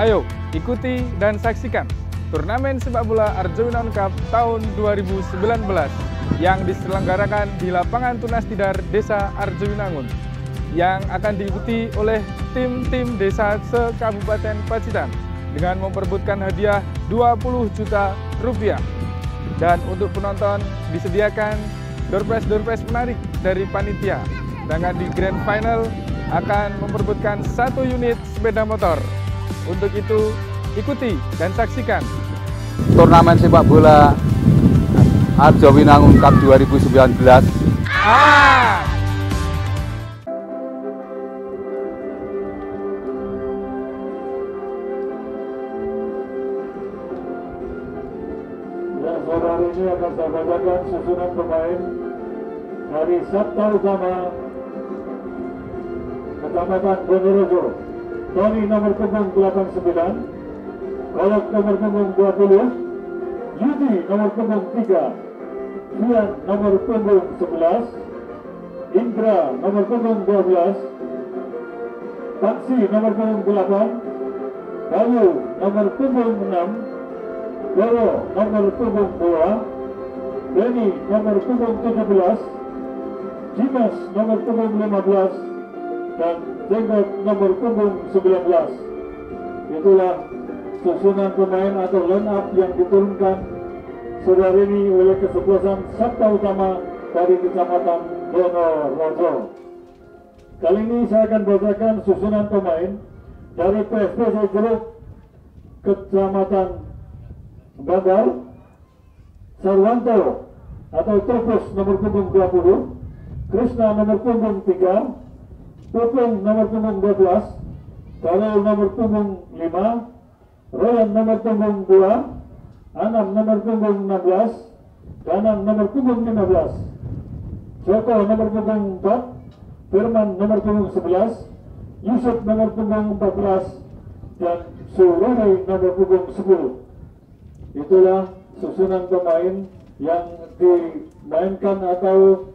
Ayo, ikuti dan saksikan turnamen sepak bola Arjuna Cup tahun 2019 yang diselenggarakan di lapangan Tunas Tidar Desa Arjuna yang akan diikuti oleh tim-tim desa se-Kabupaten Pacitan dengan memperebutkan hadiah 20 juta rupiah. Dan untuk penonton disediakan door prize-door prize menarik dari panitia. Sedangkan di grand final akan memperebutkan satu unit sepeda motor. Untuk itu, ikuti dan saksikan turnamen sepak bola Arjo Winangun Cup 2019. Ah! Sore hari ini akan saya bacakan susunan pemain dari Sabta Utama Kecamatan Bonorojo. Tony nomor punggung 89, Kolok nomor punggung 20, Yudi nomor punggung 3, Fian nomor punggung 11, Indra nomor punggung 12, Taksi nomor punggung 8, Bayu nomor punggung 6, Doro nomor punggung 2, Denny nomor punggung 17, Jimas nomor punggung 15, dan Jenggot nomor punggung 19. Itulah susunan pemain atau line up yang diturunkan sore ini oleh kesebelasan Sabta Utama dari Kecamatan Donorwojo. Kali ini saya akan bacakan susunan pemain dari PSPC Jeruk Kecamatan Bandar Sarwanto atau Topos nomor punggung 20 Krishna nomor punggung 3 Pupung nomor punggung 12 Darul nomor punggung 5 Royan nomor punggung 2 Anam nomor punggung 16 Danang nomor punggung 15 Joko nomor punggung 4 Firman nomor punggung 11 Yusuf nomor punggung 14 dan Sururi nomor punggung 10 itulah susunan pemain yang dimainkan atau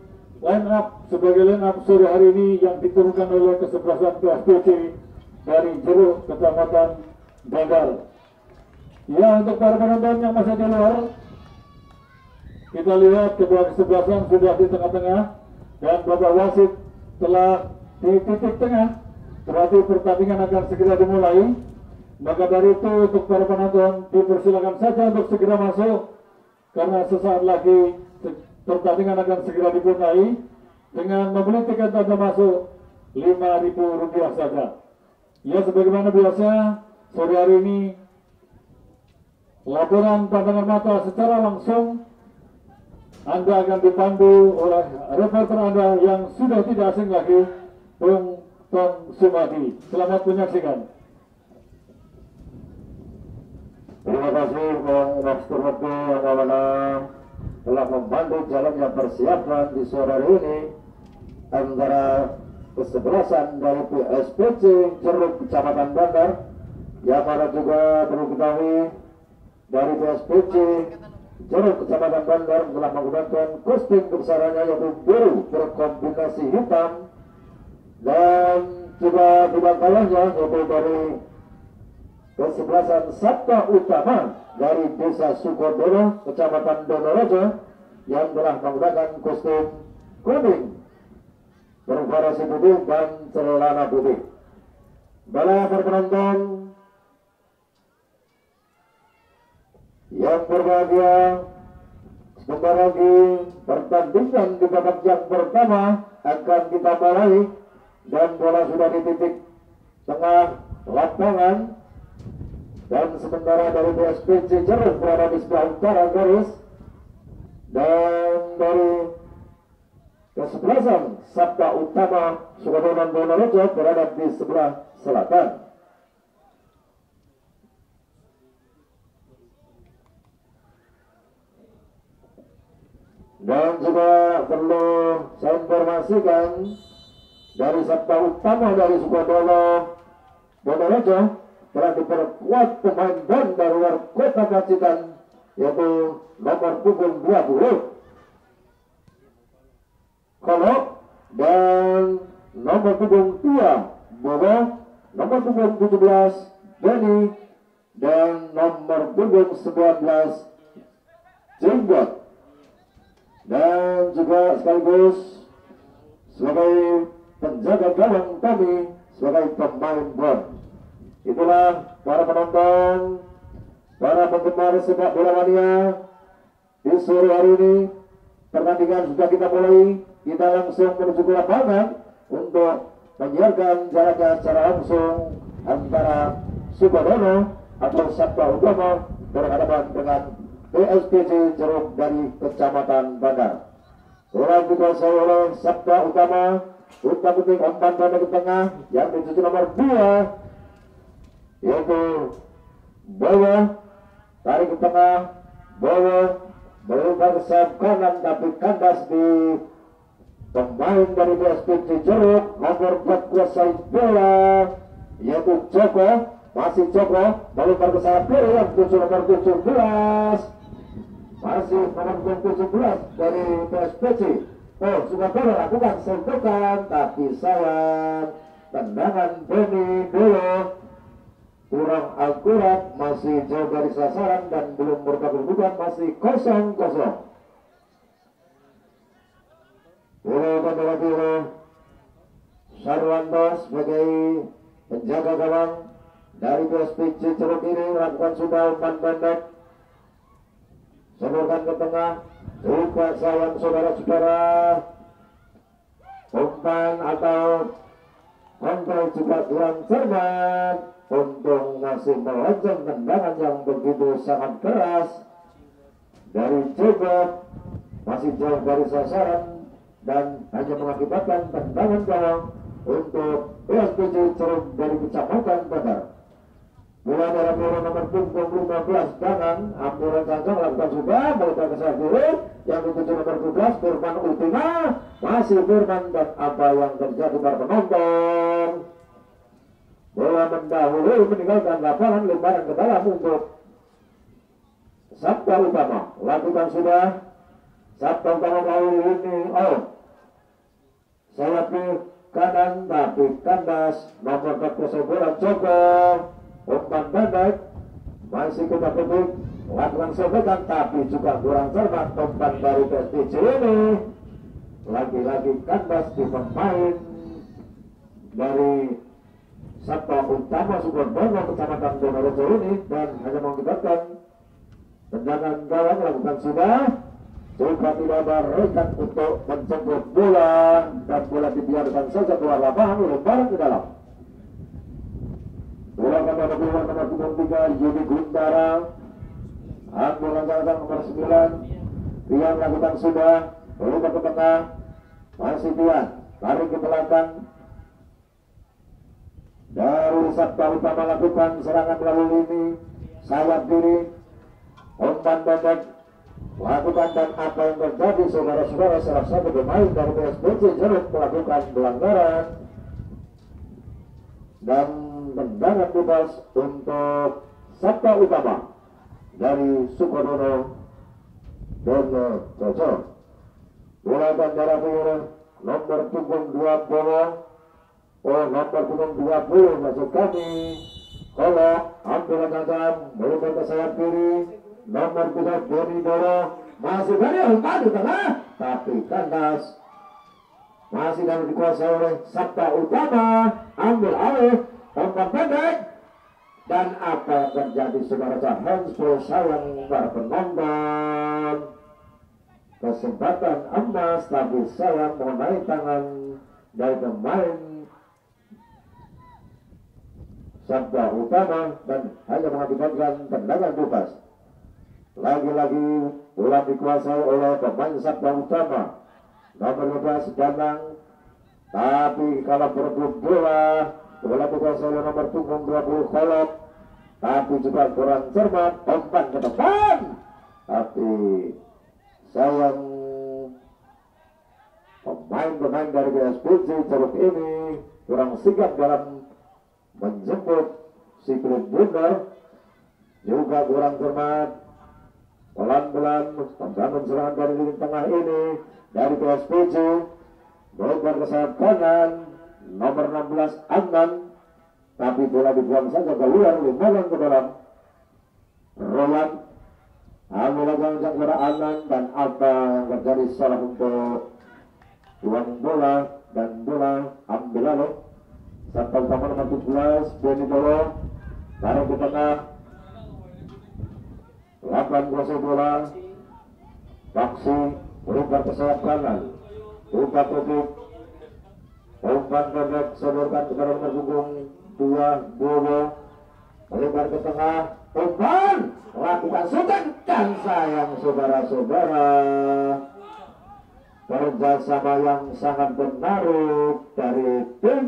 line up sebagai line up sore hari ini yang diturunkan oleh kesebelasan PSPC dari Jeruk Kecamatan Bandar. Ya untuk para penonton yang masih di luar, kita lihat kedua kesebelasan sudah di tengah-tengah dan Bapak Wasit telah di titik tengah. Berarti pertandingan akan segera dimulai. Maka dari itu untuk para penonton dipersilakan saja untuk segera masuk karena sesaat lagi pertandingan akan segera dimulai dengan membeli tiket tanda masuk Rp5.000 saja. Ya sebagaimana biasa sore hari ini laporan pandangan mata secara langsung Anda akan dipandu oleh reporter Anda yang sudah tidak asing lagi Bung Tom Sumadi. Selamat menyaksikan. Terima kasih telah membantu jalannya persiapan di sore hari ini antara kesebelasan dari PSPC Ceruk Kecamatan Bandar yang mana juga perlu ketahui dari PSPC Ceruk Kecamatan Bandar telah menggunakan kostum kebesarannya yaitu biru berkombinasi hitam dan juga tidak kalahnya yaitu dari kesebelasan Sabta Utama dari Desa Sukodono, Kecamatan Donorojo yang telah menggunakan kostum kuning bervarasi putih dan celana putih. Bala penonton yang berbahagia sebentar lagi pertandingan di babak yang pertama akan kita mulai dan bola sudah di titik tengah lapangan dan sementara dari BSPC Jeruk berada di sebelah utara garis dan dari kesebelasan Sabta Utama Sukodonan Bonorojo berada di sebelah selatan. Dan juga perlu saya informasikan dari Sabta Utama dari Sukodono Bonorojo telah diperkuat pemain dan dari luar kota Pacitan yaitu nomor punggung 20 Kolok dan nomor punggung 2 Bobo. Nomor punggung 17 Benny. Dan nomor punggung 19 Jenggot. Dan juga sekaligus sebagai penjaga gawang kami sebagai pemain bom. Itulah para penonton, para penggemar sepak bola mania di sore hari ini pertandingan sudah kita mulai. Kita langsung menuju ke lapangan untuk menyiarkan jalannya secara langsung antara Subodono atau Sabta Utama berhadapan dengan PSPC Jeruk dari Kecamatan Bandar. Bola dikuasai oleh Sabta Utama Utama Putih umpan pada ke tengah yang dituju nomor 2 yaitu Bowo tarik ke tengah berubah ke sayap kanan tapi kandas di pemain dari PSPC Jeruk nomor 4 kuasai bola yaitu Joko masih Joko berubah ke sayap kiri yang tujuh nomor 17 masih nomor 17 dari PSPC Oh, Sukabara lakukan sentuhan tapi sayang tendangan Beni dulu kurang akurat masih jauh dari sasaran dan belum berkabul masih kosong kosong Bola Bandara oleh Sarwanto sebagai penjaga gawang dari PSPC Ceruk ini lakukan sudah umpan pendek. Semurkan ke tengah. Buka sayang saudara-saudara. Umpan atau Kontrol juga kurang cermat Untung masih melenceng tendangan yang begitu sangat keras Dari Jebot Masih jauh dari sasaran Dan hanya mengakibatkan tendangan gawang Untuk PSPJ Ceruk dari Kecamatan Badar Mulai dari bola nomor punggung 15 kanan, Ambulan Sanjang lakukan sudah, balik ke sayap yang dituju nomor 12, Firman Ultima, masih Firman dan apa yang terjadi para penonton. Bola mendahului meninggalkan lapangan lemparan ke dalam untuk Sabta Utama. Lakukan sudah, Sabta Utama ini, oh, sayap kanan tapi kandas. Nomor 40 bola Joko umpan pendek masih kita petik lakukan sobekan tapi juga kurang cermat. Umpan dari PSPC ini. Lagi-lagi kandas di pemain dari Sabta Utama Sukodono Kecamatan Donorejo ini dan hanya mengakibatkan tendangan gawang lakukan sudah juga tidak ada rekan untuk menjemput bola dan bola dibiarkan saja keluar lapangan lebaran ke dalam Bola kepada keluar nomor punggung tiga Yudi Guntara. Ambil langkah nomor sembilan. Tian lakukan sudah. Lalu ke tengah. Masih Tian. Tarik ke belakang. Dari Sabta Utama lakukan serangan melalui ini. Sayap diri. Umpan pendek. Lakukan dan apa yang terjadi saudara-saudara salah satu pemain dari PSBC Jeruk melakukan pelanggaran dan tendangan bebas untuk Sabta Utama dari Sukodono Dono Jojo. Bola bandara Puyuh nomor punggung 20 Oh nomor punggung 20 masuk kami. Kalau ambil kancam Melukai ke sayap kiri Nomor 3 Doni Doro. Masih dari di tengah Tapi kandas. Masih dalam dikuasai oleh Sabta Utama. Ambil alih umpan pendek. Dan apa yang terjadi saudara handball sayang para penonton? Kesempatan emas tapi sayang mengenai tangan dari pemain Sabda Utama dan hanya mengakibatkan tendangan bebas. Lagi-lagi bola dikuasai oleh pemain Sabda Utama. Nomor 12 Danang. Tapi kalau berebut bola bola dikuasai oleh nomor punggung 20 kolok tapi juga kurang cermat umpan ke depan. Tapi sayang pemain-pemain dari BSPC Ceruk ini kurang sigap dalam menjemput si klub bundar. Juga kurang cermat pelan-pelan membangun serangan dari lini tengah ini dari PSPC Bogor ke sayap kanan nomor 16 Anan tapi bola dibuang saja keluar limbangan ke dalam. Roland ambil aja kepada Anan dan apa yang terjadi salah untuk tuan bola dan bola ambil lalu sampai utama nomor 17 Benny Bolo taruh di tengah. Lakukan kuasa bola. Paksi berubah ke sayap kanan. Buka tutup umpan pendek sodorkan kepada nomor punggung dua Bobo. Melebar ke tengah. Umpan lakukan shooting dan sayang saudara-saudara. Kerjasama yang sangat menarik dari tim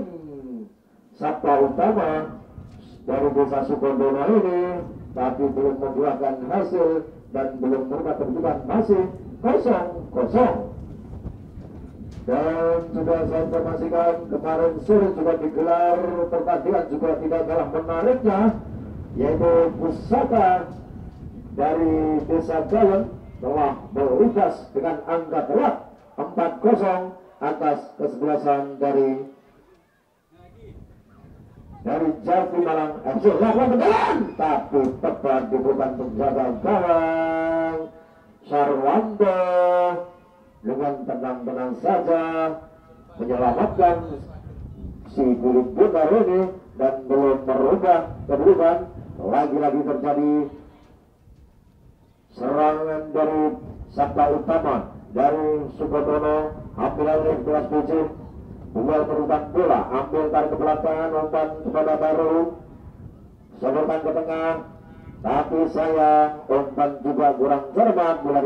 Sabta Utama dari desa Sukondono ini tapi belum membuahkan hasil dan belum kedudukan masih kosong kosong. Dan sudah saya informasikan kemarin sore juga digelar pertandingan juga tidak kalah menariknya yaitu pusaka dari desa Gawen telah berubah dengan angka telak 4-0 atas kesebelasan dari dari Jati Malang FC lakukan tendangan tapi tepat di bukan penjaga gawang Sarwando. Dengan tenang-tenang saja menyelamatkan si kulit butar ini dan belum merubah kedudukan lagi-lagi terjadi serangan dari Sabta Utama dari Sukotono alih kelas BC Buat berubah bola ambil tarik ke belakang umpan kepada baru. Sodorkan ke tengah. Tapi sayang umpan juga kurang cermat. Bola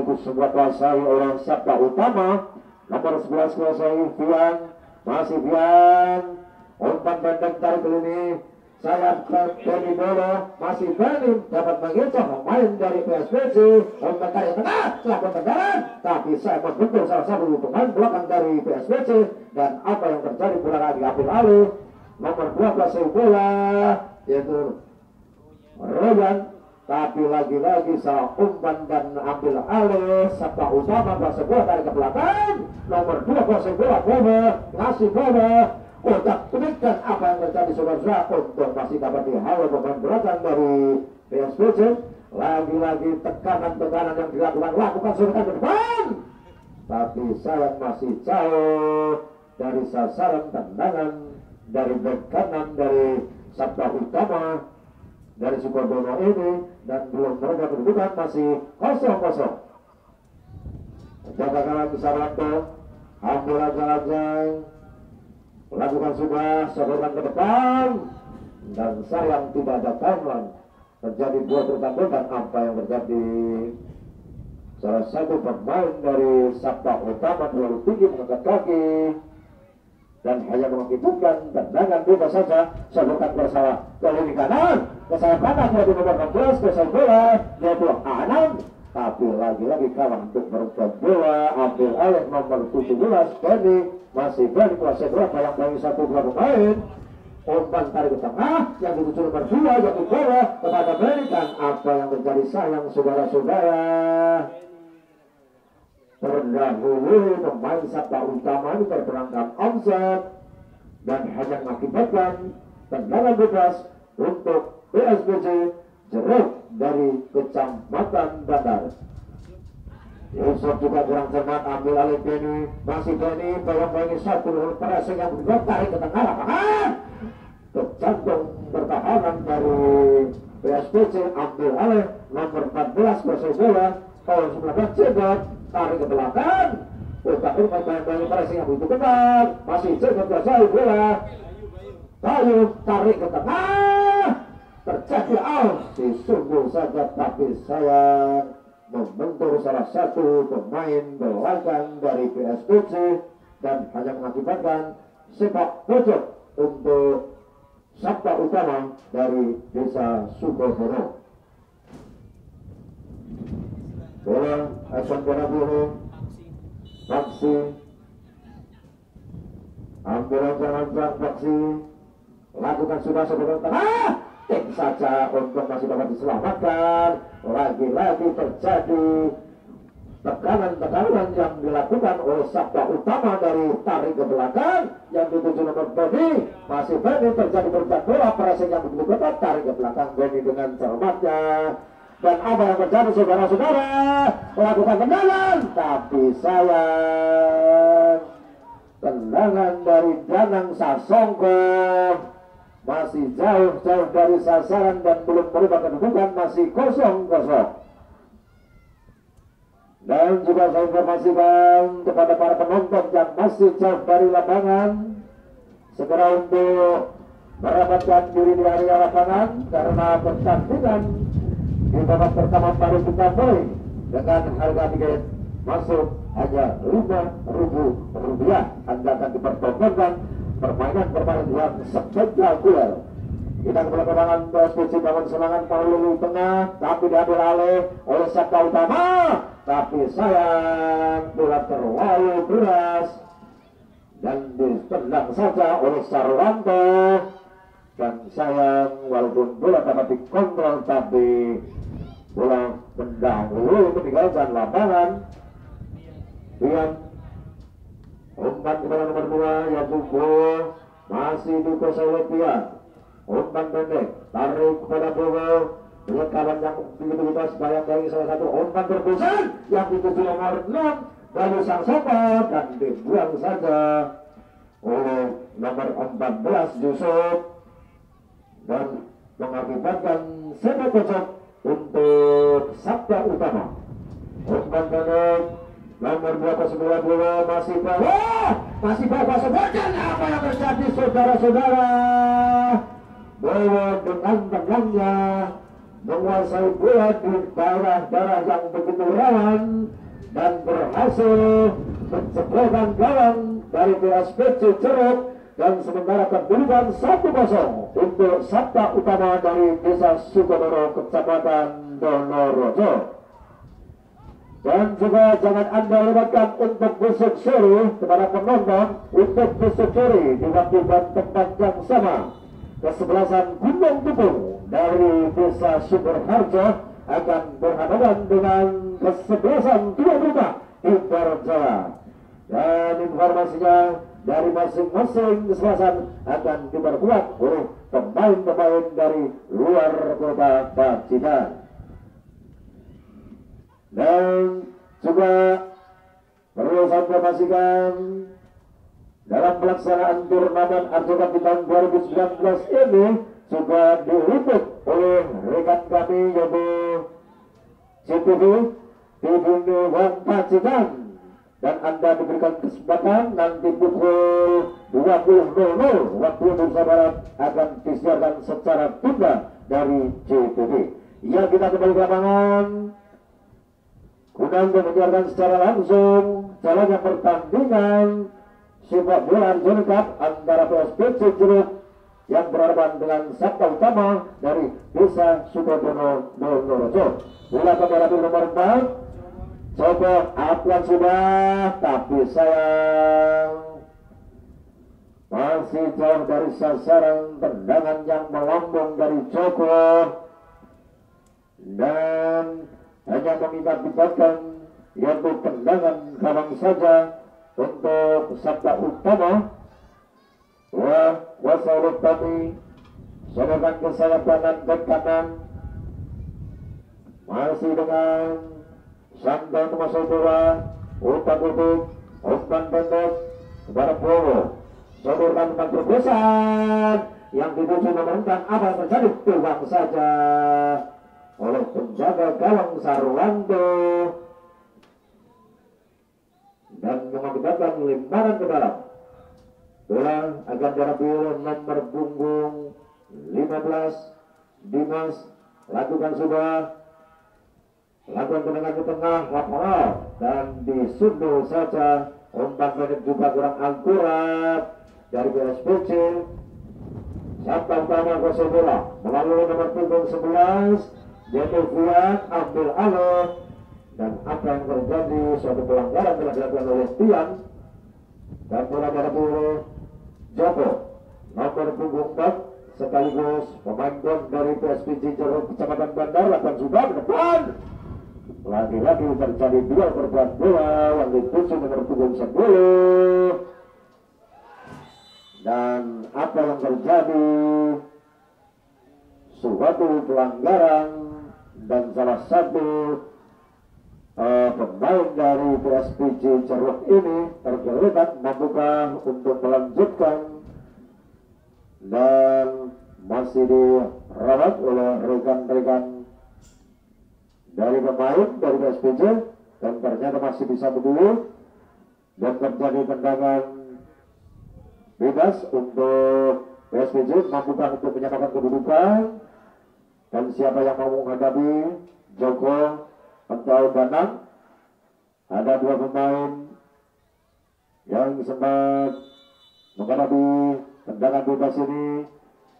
kuasai oleh Sabta Utama. Nomor 11 kuasai Fian masih Fian umpan pendek tarik ini sayap Benny Bolo masih Benny dapat mengecoh pemain dari PSBC umpan tarik tengah. Lakukan tendangan tapi saya membentuk salah satu pemain belakang dari PSBC dan apa yang terjadi bola lagi ambil alih nomor 12 bola yaitu Royan. Tapi lagi-lagi salah umpan dan ambil alih serta utama kuasa bola dari ke belakang nomor dua kuasa bola bola ngasih bola pelik dan apa yang terjadi saudara untuk masih dapat dihalau belakang dari PSBC lagi-lagi tekanan-tekanan yang dilakukan. Lakukan sudah ke depan tapi sayang masih jauh dari sasaran tendangan dari bek kanan dari Sabta Utama dari Sukodono ini dan belum merubah kedudukan masih kosong-kosong. Jaga kanan Saranto, ambil aja lakukan sudah, sodorkan ke depan, dan sayang tidak ada timeline. Terjadi dua pertandingan dan apa yang terjadi? Salah satu pemain dari Sabta Utama terlalu tinggi mengangkat kaki dan hanya mengakibatkan tendangan bebas saja. Sodorkan bersama ke lini kanan ke sayap kanan yaitu nomor 16 ke sayap bola yaitu Anam tapi lagi-lagi kawan untuk merebut bola ambil alih nomor 17 Benny masih berani kuasa bola dalam dari satu dua pemain. Umpan tarik ke tengah yang dituju nomor dua jatuh bola kepada Benny dan apa yang terjadi sayang saudara-saudara? Terdahulu pemain Sabta Utama ini terperangkap omset dan hanya mengakibatkan tendangan bebas untuk PSBC jeruk dari kecamatan Bandar. Yusuf juga kurang cermat ambil alih Benny masih Benny bayang-bayangi satu. Pressing yang tarik ke tengah lapangan. Tercantum pertahanan dari PSBC ambil alih nomor 14 bersih bola tahun 19 Cebot tarik ke belakang. Udah ini main-main pressing yang begitu benar. Masih Cebot bersih bola. Bayu tarik ke tengah terjadi out sungguh saja tapi saya membentur salah satu pemain belakang dari PSBC dan hanya mengakibatkan sepak pojok untuk Sabta Utama dari desa Sukodono. Bola akan bola biru, Faksi, ambil jalan Faksi, lakukan sudah sebelum tengah, saja untuk masih dapat diselamatkan. Lagi-lagi terjadi tekanan-tekanan yang dilakukan oleh sabda utama dari tarik ke belakang yang dituju nomor Benny masih Benny terjadi berkat bola pressing yang begitu ketat tarik ke belakang Benny dengan cermatnya. Dan apa yang terjadi saudara-saudara? Melakukan tendangan. Tapi sayang tendangan dari Danang Sasongko masih jauh-jauh dari sasaran dan belum berubah kedudukan masih kosong-kosong. Dan juga saya informasikan kepada para penonton yang masih jauh dari lapangan segera untuk merapatkan diri di area lapangan karena pertandingan di babak pertama baru kita mulai dengan harga tiket masuk hanya lima ribu rupiah. Anda akan dipertontonkan permainan-permainan yang spektakuler kita kembali kemenangan PSPC bangun serangan Paulu tengah tapi diambil alih oleh Sabta Utama. Tapi sayang bola terlalu keras dan ditendang saja oleh Sarwanto. Dan sayang walaupun bola dapat dikontrol tapi bola mendahului meninggalkan lapangan. Yang umpan kepada nomor dua Yakubu masih dikuasai oleh Pian umpan pendek tarik kepada Bowo. Dengan kawan yang begitu bebas bayang dari salah satu umpan terbesar yang dituju nomor 6 lalu sang sopa dan dibuang saja oleh nomor 14 Yusuf. Dan mengakibatkan sepak kocok untuk Sabda Utama. Umpan pendek nomor 2 masih bawah. Masih bawah sebutkan apa yang terjadi saudara-saudara? Bahwa dengan tenangnya menguasai bola di daerah-daerah yang begitu rawan dan berhasil menceblokkan gawang dari PSPC Ceruk dan sementara kedudukan 1-0 untuk Sabta Utama dari Desa Sukodoro, Kecamatan Donorojo. Dan juga jangan Anda lewatkan untuk besok sore kepada penonton untuk besok sore di waktu dan tempat yang sama. Kesebelasan Gunung Tupung dari Desa Sukoharjo akan berhadapan dengan kesebelasan dua rumah di Jawa. Dan informasinya dari masing-masing kesebelasan akan diperkuat oleh pemain-pemain dari luar kota Pacitan. Dan juga perlu saya informasikan dalam pelaksanaan turnamen Arjuna tahun 2019 ini juga diliput oleh rekan kami yaitu CTV TV One Pacitan dan Anda diberikan kesempatan nanti pukul 20.00 waktu Indonesia Barat akan disiarkan secara tunda dari CTV. Ya kita kembali ke lapangan guna untuk menyiarkan secara langsung jalannya pertandingan sepak bola Arjuna antara PSPC Jeruk yang berhadapan dengan Sabta Utama dari Desa Sukodono Donorojo. Bola kamera nomor 4 Coba Afwan sudah tapi sayang masih jauh dari sasaran tendangan yang melambung dari Joko dan hanya mengakibatkan yaitu tendangan gawang saja untuk Sabta Utama. Wah, wasaurut kami Sodokan ke sayap kanan ke kanan Masih dengan Sandan masuk bola Umpan utuk Umpan pendek Kepada Bowo Sodorkan umpan terbesar Yang dituju memerintah apa yang terjadi Tuang saja Oleh penjaga gawang Sarwanto Dan mengakibatkan lemparan ke dalam. Bola akan diambil nomor punggung 15 Dimas. Lakukan sudah. Lakukan tendangan ke tengah Rapala dan disundul saja umpan pendek juga kurang akurat. Dari BSPC Sabta utama kuasa bola. Melalui nomor punggung 11 yaitu Fuad ambil alih dan apa yang terjadi suatu pelanggaran telah dilakukan oleh Tian dan bola diambil Joko. Nomor punggung 4 sekaligus pemain dari PSPJ Jeruk Kecamatan Bandar akan sudah ke depan lagi-lagi terjadi dua perbuatan bola yang dituju nomor punggung 10 dan apa yang terjadi? Suatu pelanggaran dan salah satu uh, pemain dari PSPJ Ceruk ini tergeletak membuka untuk melanjutkan dan masih dirawat oleh rekan-rekan dari pemain dari PSPJ dan ternyata masih bisa berdua dan terjadi tendangan bebas untuk PSPJ membuka untuk menyamakan kedudukan dan siapa yang mau menghadapi Joko atau Danang ada dua pemain yang sempat menghadapi tendangan bebas ini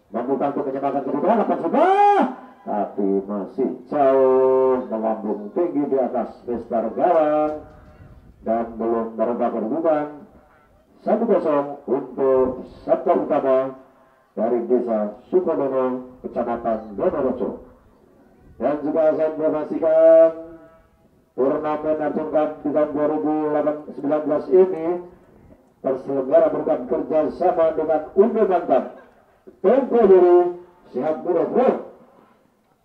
membuka untuk menyamakan kedudukan apa sudah tapi masih jauh melambung tinggi di atas Mister Gawang dan belum merubah kedudukan satu kosong untuk sektor utama dari desa Sukodono, Kecamatan Donorejo. Dan juga saya informasikan turnamen Cup di tahun 2019 ini terselenggara berkat kerjasama dengan Undo Mantap, Tempo Diri, Sihat Bro Bro,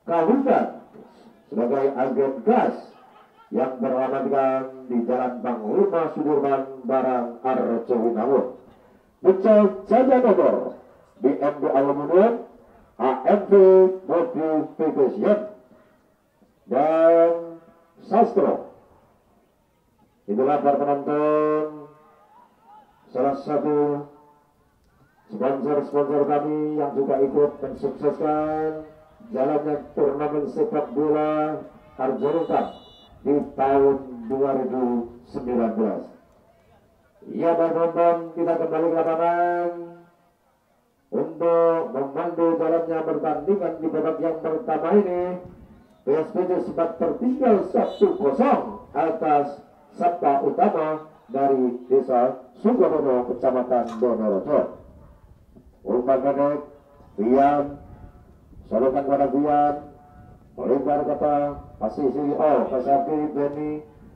Kahuntan sebagai agen gas yang beralamatkan di Jalan Panglima Sudirman Barang Arjo Winawut. Pecel Jaja Nomor BMB Aluminium, Mobil PPSN, dan Sastro. Itulah para penonton salah satu sponsor-sponsor kami yang juga ikut mensukseskan jalannya turnamen sepak bola Arjuna di tahun 2019. Ya, teman-teman, kita kembali ke lapangan untuk memandu jalannya pertandingan di babak yang pertama ini. PSPJ sempat tertinggal 1-0 atas Sabta Utama dari desa Sugodono, Kecamatan Donorojo. Umpan pendek, Bian, sorokan kepada Bian, melebar kata Pasisi, oh Pasapi, Beni,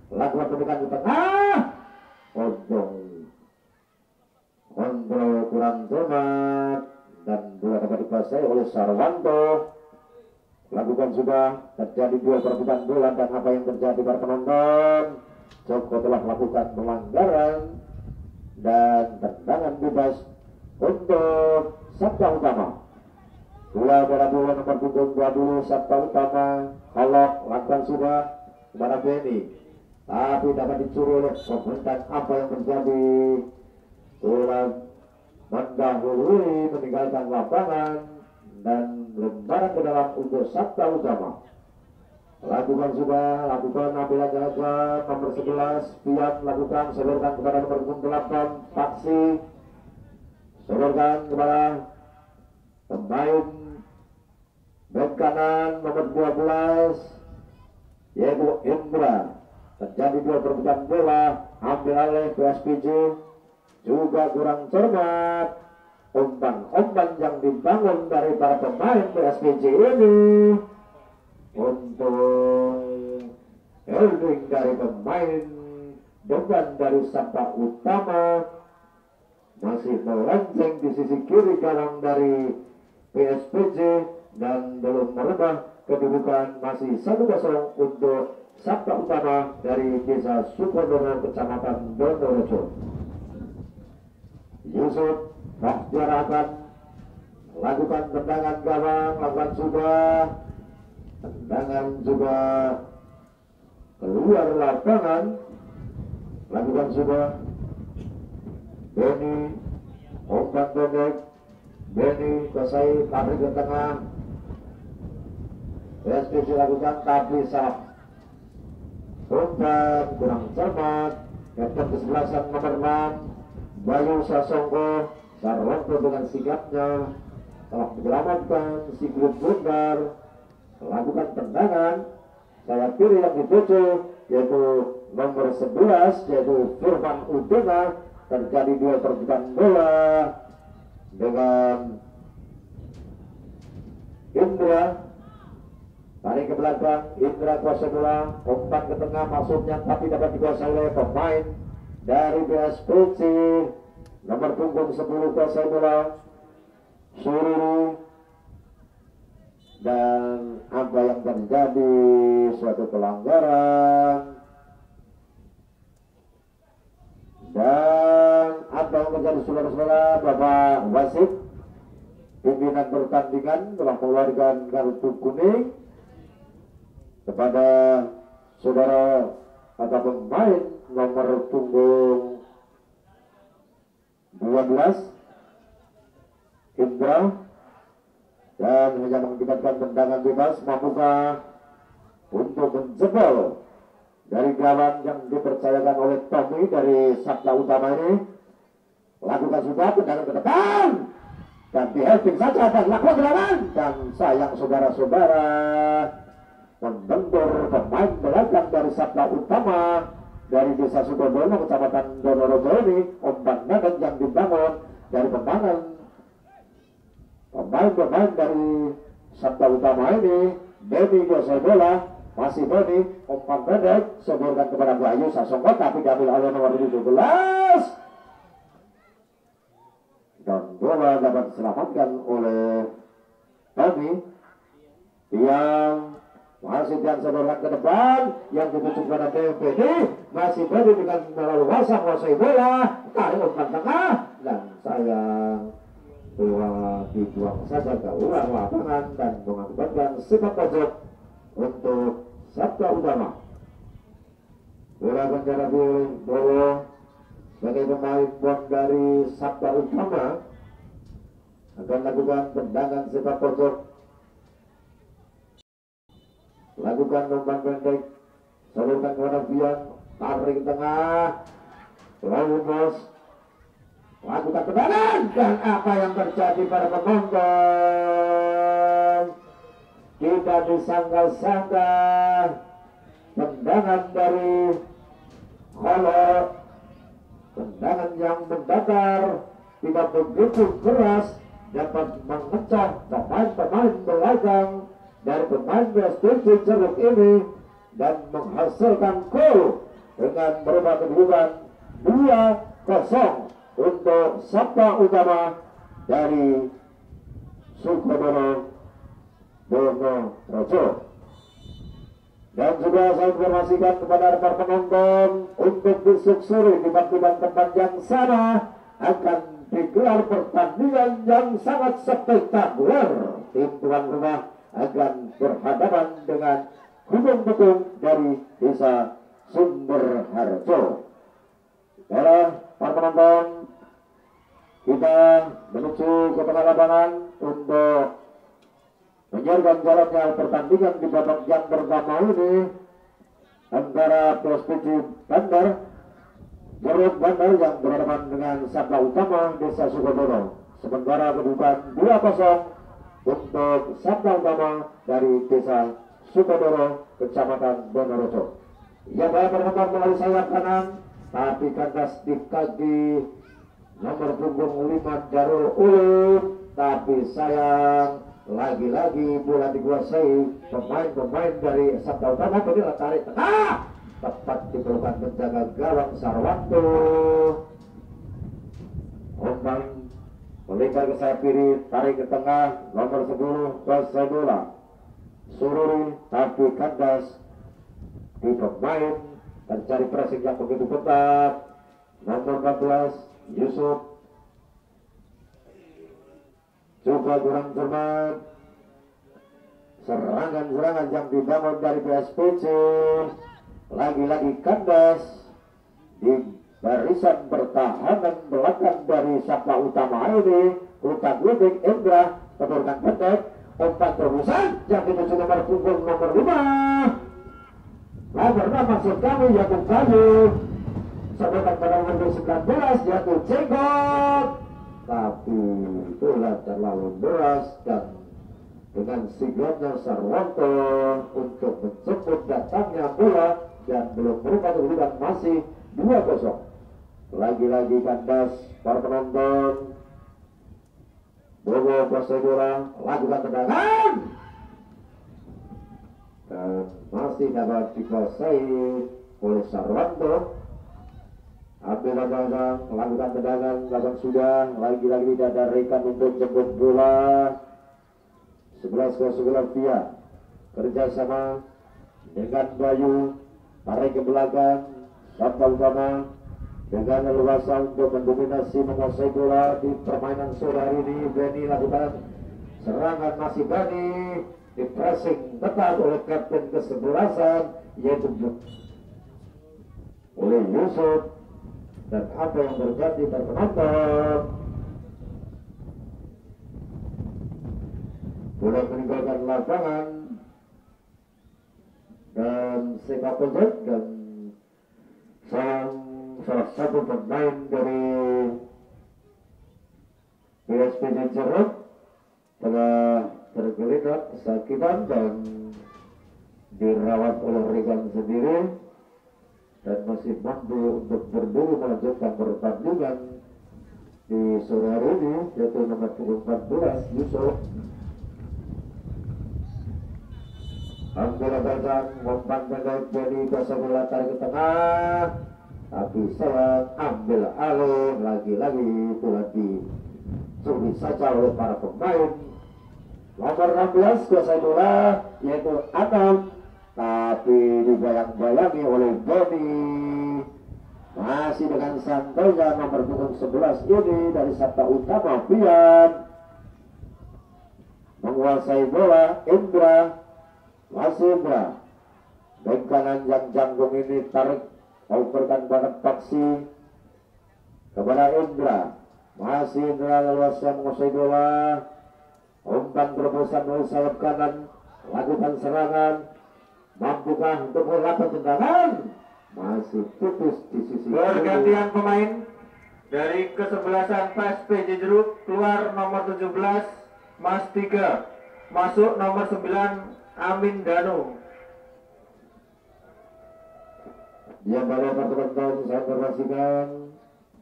lakukan pendidikan di tengah, Untung kontrol kurang cermat dan dua dapat dikuasai oleh Sarwanto lakukan sudah terjadi dua perebutan bola dan apa yang terjadi para penonton. Joko telah melakukan pelanggaran dan tendangan bebas untuk Sabta Utama. Bola bola bola nomor punggung 20 Sabta Utama. Kolok lakukan sudah kepada Benny. Tapi dapat dicuri oleh pemerintahan apa yang terjadi. Bola mendahului meninggalkan lapangan dan lembaran ke dalam untuk Sabta Utama. Lakukan sudah lakukan ambil jaga nomor 11 Pian lakukan seluruhkan kepada nomor 8 Paksi. Seluruhkan kepada pemain back kanan nomor 12 yaitu Indra. Terjadi dua perebutan bola ambil alih PSPJ juga kurang cermat. Umpan-umpan yang dibangun dari para pemain PSPJ ini. Untuk holding dari pemain beban dari Sabta Utama. Masih melenceng di sisi kiri gawang dari PSPJ dan belum merubah kedudukan masih satu kosong untuk Sabta Utama dari desa Sukodono kecamatan Donorejo Yusuf Bahtiar akan lakukan tendangan gawang lakukan sudah tendangan juga keluar lapangan. Lakukan sudah Benny umpan pendek Benny selesai tarik ke tengah. PSPC lakukan tapi salah. Umpan kurang cermat. Kapten kesebelasan nomor 6 Bayu Sasongko Sarwanto dengan sigapnya telah menyelamatkan si grup bundar melakukan tendangan saya kiri yang dituju yaitu nomor 11 yaitu Firman Udena. Terjadi dua perbutan bola dengan Indra. Tarik ke belakang Indra kuasa bola umpan ke tengah masuknya tapi dapat dikuasai oleh pemain dari BSPC nomor punggung 10 kuasai bola Sururu dan apa yang terjadi suatu pelanggaran. Dan apa yang terjadi saudara-saudara Bapak Wasit pimpinan pertandingan telah mengeluarkan kartu kuning kepada saudara atau pemain nomor punggung 12 Indra. Dan hanya mengakibatkan tendangan bebas mampukah untuk menjebol dari gawang yang dipercayakan oleh Tommy dari Sabda Utama ini. Lakukan sudah tendangan ke depan. Dan di helping saja dan lakukan serangan. Dan sayang saudara-saudara membentur pemain belakang dari Sabda Utama dari desa Sukodono kecamatan Donorojo ini umpan naga yang dibangun dari pembangun pemain-pemain dari Sabda Utama ini Benny bola masih Benny umpan pendek seborkan kepada Bayu Sasongko tapi diambil oleh nomor 17 dan bola dapat diselamatkan oleh Benny yang masih dan seborkan ke depan yang ditutup pada BPD masih Benny dengan meleluasa menguasai bola tarik umpan tengah dan sayang. Bola dibuang saja ke luar lapangan dan mengakibatkan sepak pojok untuk Sabda Utama. Bola penjara bola sebagai pemain bom dari Sabda Utama akan lakukan tendangan sepak pojok. Lakukan umpan pendek salurkan kepada Bian tarik tengah. Lalu bos. Lakukan tendangan dan apa yang terjadi pada penonton kita disangka-sangka. Tendangan dari Holo. Tendangan yang membakar. Tidak begitu keras. Dapat memecah pemain-pemain belakang. Dari pemain PSPC Ceruk ini. Dan menghasilkan gol dengan berubah kedudukan 2-0 untuk Sabta Utama dari Sukodono Bono Rojo. Dan juga saya informasikan kepada rekan penonton untuk besok sore di bangkitan tempat yang sama akan digelar pertandingan yang sangat spektakuler. Tim tuan rumah akan berhadapan dengan Gunung Betung dari Desa Sumber Harjo. Para para penonton, kita menuju ke tengah lapangan untuk menyiarkan jalannya pertandingan di babak yang pertama ini antara PSPC Bandar Jeruk Bandar yang berhadapan dengan Sabda Utama Desa Sukodono. Sementara kedudukan 2-0 untuk Sabda Utama dari Desa Sukodono, Kecamatan Bonorojo. Yang baik berkembang melalui sayap kanan, tapi kandas di kaki nomor punggung 5 Darul Ulum, tapi sayang lagi-lagi bola dikuasai pemain-pemain dari Sabda Utama tadi tarik tengah. Tepat diperlukan penjaga gawang Sarwanto. Umpan melingkar ke sayap kiri tarik ke tengah nomor 10 kuasai bola. Sururi tapi kandas di pemain mencari pressing yang begitu ketat. Nomor 14 Yusuf. Juga kurang cermat serangan-serangan yang dibangun dari PSPC lagi-lagi kandas di barisan pertahanan belakang dari Sabda Utama ini Utak Lubik Indra keturunan pendek umpan terusan yang dituju nomor punggung nomor 5 nomor 6 maksud kami Yakub sebutan pada nomor 19 yaitu Cengkot tapi bola terlalu beras dan dengan sigapnya Sarwanto untuk menjemput datangnya bola dan belum berubah kedudukan masih 2-0 lagi-lagi kandas para penonton. Bobo Prosedur lakukan tendangan masih dapat dikuasai oleh Sarwanto ambil dagang melakukan tendangan belakang sudah lagi-lagi tidak ada rekan untuk jemput bola 11 11 via kerjasama dengan Bayu tarik ke belakang Sabta Utama dengan leluasa untuk mendominasi menguasai bola di permainan sore hari ini Benny lakukan serangan masih Bani di pressing tepat oleh kapten kesebelasan yaitu oleh Yusuf dan apa yang terjadi dan penonton. Boleh meninggalkan lapangan. Dan sepak bola dan sang salah satu pemain dari PSPJ Cerut telah tergeletak kesakitan dan dirawat oleh rekan sendiri dan masih mampu untuk berburu melanjutkan pertandingan di sore hari ini yaitu nomor punggung 14 Yusuf Ambil datang mempan pendek jadi kuasa bola tarik ke tengah. Tapi saya ambil alih lagi-lagi itu lagi curi saja oleh para pemain nomor 16 kuasa bola yaitu Adam tapi dibayang-bayangi oleh Bobby. Masih dengan santainya nomor punggung 11 ini dari Sabta Utama Pian. Menguasai bola Indra masih Indra. Dan kanan yang janggung ini tarik overkan banget taksi. Kepada Indra masih Indra leluasa menguasai bola umpan terobosan dari sayap kanan lakukan serangan. Mampukah untuk melakukan tendangan? Masih putus di sisi Pergantian pemain dari kesebelasan PSPJ Jeruk keluar nomor 17 Mas 3 masuk nomor 9 Amin Danu. Dia baru teman-teman saya informasikan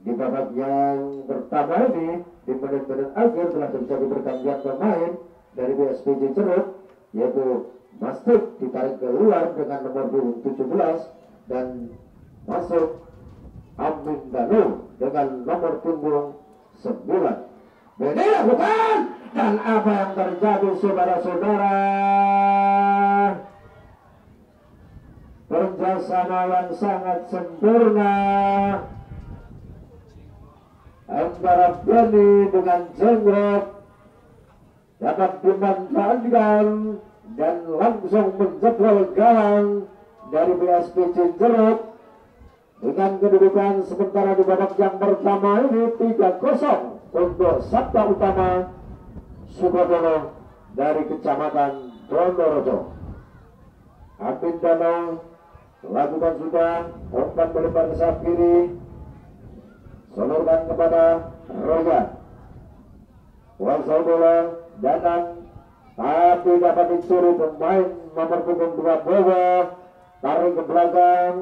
di babak yang pertama ini di menit-menit akhir telah terjadi pergantian pemain dari PSPJ Ceruk yaitu Masuk ditarik keluar dengan nomor punggung 17 dan masuk Amin Danu dengan nomor punggung 9. Beda bukan? Dan apa yang terjadi saudara-saudara? Kerjasama sangat sempurna antara Benny dengan Jengrot dapat dimanfaatkan dan langsung menjebol gawang dari BSPC Jeruk dengan kedudukan sementara di babak yang pertama ini 3-0 untuk Sabta Utama Sukodono dari Kecamatan Dondorojo. Apin Danau lakukan sudah umpan melebar ke sayap kiri solurkan kepada Roga Kuasa bola datang tapi dapat dicuri pemain nomor punggung dua bawah tarik ke belakang.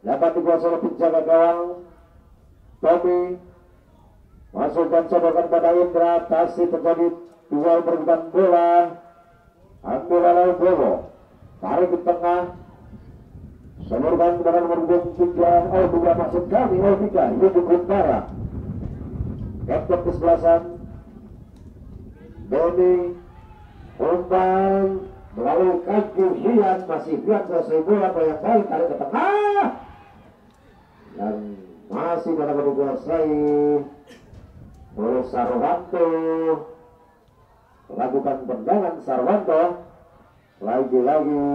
Dapat dikuasai oleh penjaga gawang. Tommy masukkan sodokan pada Indra. Tasi terjadi dua perebutan bola. Ambil oleh Bowo tarik ke tengah Semurkan kepada nomor tiga Oh dua masuk kami Oh tiga Yudi Kuntara. Kapten kesebelasan Doni umpan melalui kaki Hian masih biar selesai bola yang balik tarik ke tengah dan masih dapat dikuasai oleh Sarwanto. Lakukan tendangan Sarwanto. Lagi-lagi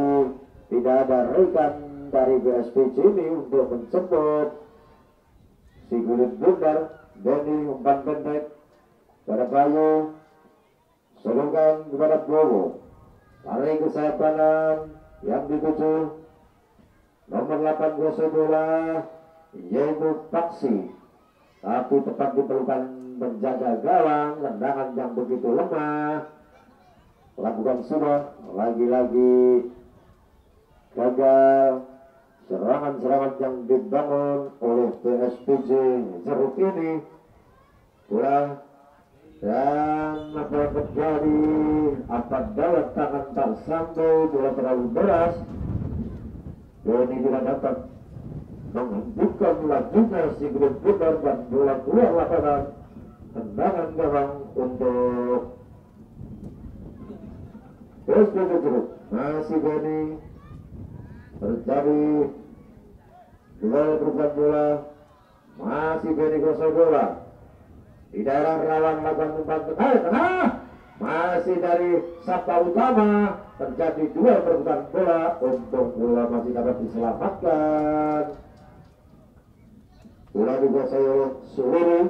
tidak ada rekan dari BSPC ini untuk menjemput si kulit bundar Denny umpan pendek pada Bayu Serungkan kepada Bowo. Tarik ke sayap yang dituju nomor 8 Gose bola yaitu Taksi. Tapi tetap diperlukan menjaga gawang, tendangan yang begitu lemah. Lakukan sudah lagi-lagi gagal serangan-serangan yang dibangun oleh PSPJ Jeruk ini bola dan apa terjadi? Apa daya tangan tak sampai bola terlalu deras Doni tidak dapat menghentikan lajunya si Green Putar dan bola keluar lapangan tendangan gawang untuk PSPB Jeruk. Masih Beni terjadi dua perubahan bola masih Beni gosok bola di daerah rawan lakukan umpan tengah tengah masih dari Sabta Utama terjadi dua perebutan bola. Untuk bola masih dapat diselamatkan. Bola dikuasai oleh seluruh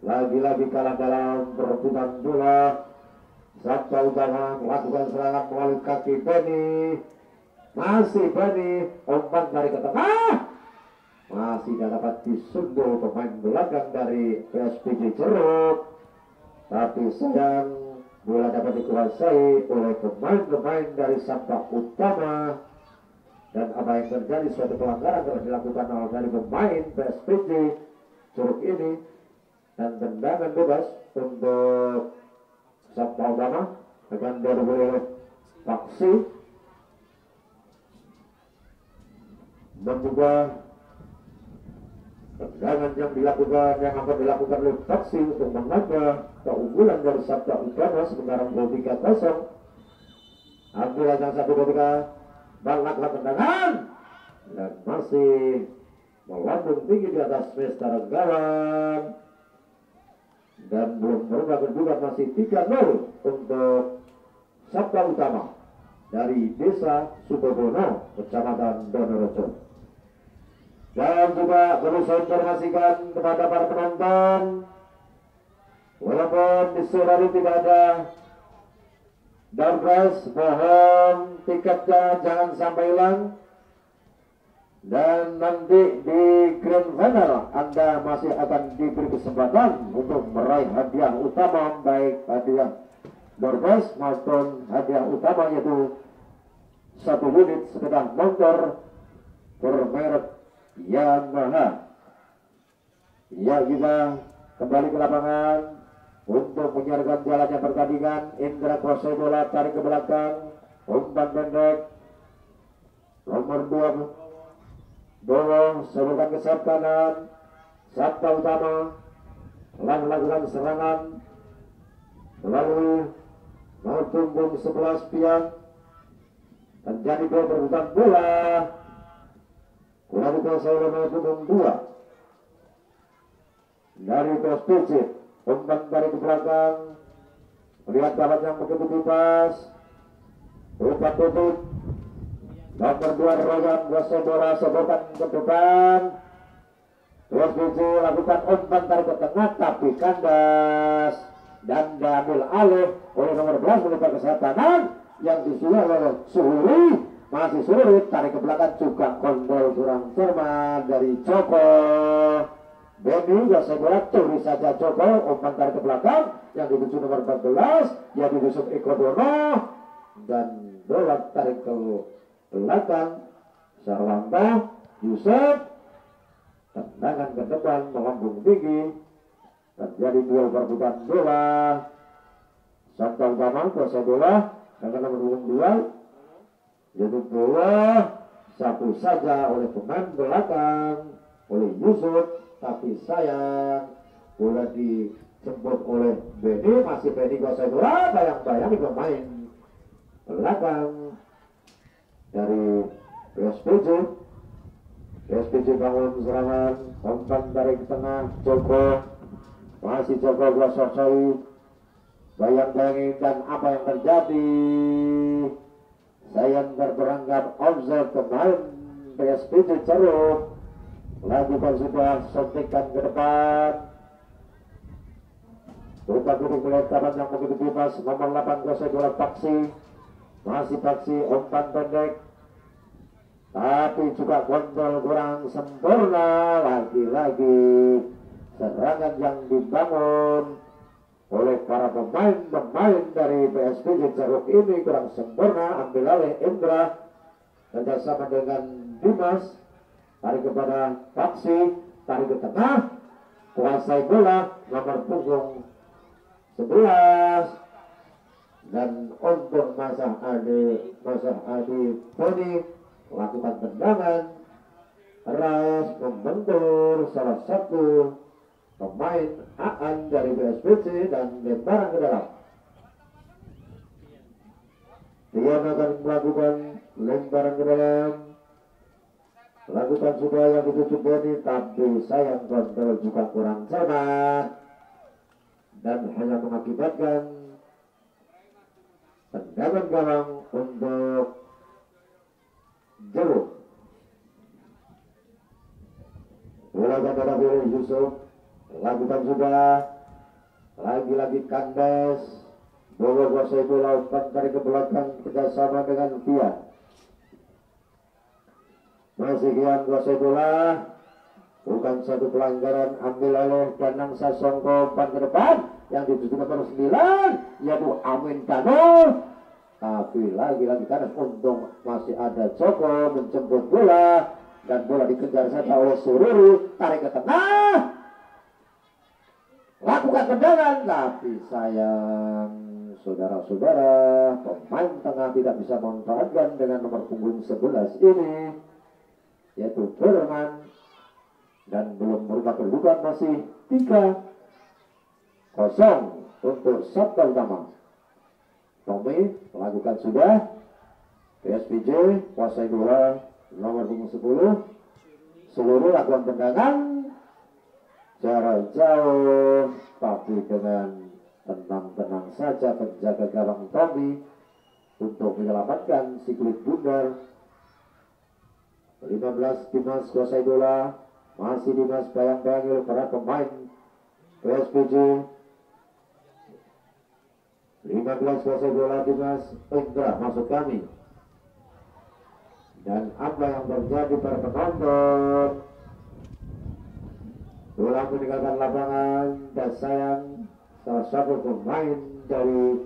lagi-lagi kalah dalam perebutan bola. Sabta Utama melakukan serangan melalui kaki Beni masih Beni umpan dari ke tengah. Masih tidak dapat disundul pemain belakang dari PSPG Ceruk tapi sayang bola dapat dikuasai oleh pemain-pemain dari Sabta Utama. Dan apa yang terjadi suatu pelanggaran telah dilakukan oleh dari pemain PSPG Ceruk ini. Dan tendangan bebas untuk Sabta Utama. Akan diadili oleh Paksi juga Tendangan yang dilakukan yang akan dilakukan oleh Taksi untuk menambah keunggulan dari Sabta Utama sementara 3 kosong. Ambil yang satu ketika balaklah tendangan dan masih melambung tinggi di atas Mester gawang dan belum berubah kedudukan masih 3-0 untuk Sabta Utama dari Desa Subobono, Kecamatan Donorejo dan juga perlu saya informasikan kepada para penonton walaupun di sore tidak ada downpress mohon tiketnya jangan sampai hilang. Dan nanti di grand final Anda masih akan diberi kesempatan untuk meraih hadiah utama baik hadiah doorpress maupun hadiah utama yaitu satu unit sepeda motor bermerek Yamaha. Ya kita kembali ke lapangan untuk menyiarkan jalannya pertandingan. Indra Kose bola tarik ke belakang, umpan pendek. Nomor dua Bowo sebutkan ke sayap kanan. Sabta utama melakukan serangan melalui mau tumbung sebelas pion terjadi dua perebutan bola Lalu saya nomor dua dari pos Picit umpan dari ke belakang. Melihat kawan yang begitu bebas umpan tutup. Nomor dua Royan kuasa bola sebutan ke depan Terus Picit lakukan umpan dari ke tengah tapi kandas. Dan diambil alih oleh nomor 11 melihat kesehatan. Yang disuruh oleh Suhuri masih sulit tarik ke belakang juga kondol kurang cermat dari Joko. Saya bola curi saja Joko umpan tarik ke belakang yang dituju nomor 14 yang ditusuk Eko Dono dan bola tarik ke belakang Sarwanta Yusuf tendangan ke depan melambung tinggi terjadi dua perebutan bola. Santa Utama kuasa bola dengan nomor 22 yaitu bola satu saja oleh pemain belakang oleh Yusuf tapi sayang bola dijemput oleh Beni masih Beni kuasai bola bayang-bayang pemain belakang dari PSPJ PSPJ bangun serangan umpan dari tengah Joko. Masih Joko kuasai bayang-bayangin dan apa yang terjadi saya berberangkat observ kemarin PSPJ Ceruk. Lakukan sudah suntikan ke depan. Buka melihat kapan yang begitu bebas. Nomor 8 kuasa bola taksi. Masih taksi umpan pendek. Tapi juga kontrol kurang sempurna. Lagi-lagi Serangan yang dibangun oleh para pemain-pemain dari PSPJ Ceruk ini kurang sempurna ambil alih Indra kerjasama dengan Dimas tarik kepada Taksi tarik ke tengah kuasai bola nomor punggung 11 dan untuk masa Adi masa Adi Tony lakukan tendangan keras membentur salah satu pemain Aan dari BSPC dan lemparan ke dalam. Dia akan melakukan lemparan ke dalam. Lakukan sudah yang ditutup ini tapi sayang kontrol juga kurang cermat dan hanya mengakibatkan tendangan gawang untuk jeruk Mulakan pada pilih Yusuf lakukan sudah lagi-lagi kandes bawa kuasai bola umpan tarik ke belakang kerjasama dengan Fian masih Kian kuasai bola bukan satu pelanggaran ambil oleh Danang Sasongko umpan ke depan yang ditujukan nomor 9 yaitu Amin Dano tapi lagi-lagi karena untung masih ada Joko menjemput bola dan bola dikejar saja oleh Sururu tarik ke tengah lakukan tendangan tapi sayang. Saudara-saudara pemain tengah tidak bisa memanfaatkan dengan nomor punggung 11 ini yaitu Berman dan belum merubah kedudukan masih tiga kosong untuk sabta utama. Tommy melakukan sudah. PSPJ kuasai bola nomor punggung 10 seluruh lakukan tendangan jarak jauh tapi dengan tenang-tenang saja penjaga gawang Tommy untuk menyelamatkan si kulit bundar. 15 Dimas kuasai bola. Masih Dimas bayang-bayang para pemain PSPJ 15 kuasai bola Dimas Indra masuk kami. Dan apa yang terjadi para penonton bola meninggalkan lapangan dan sayang salah satu pemain dari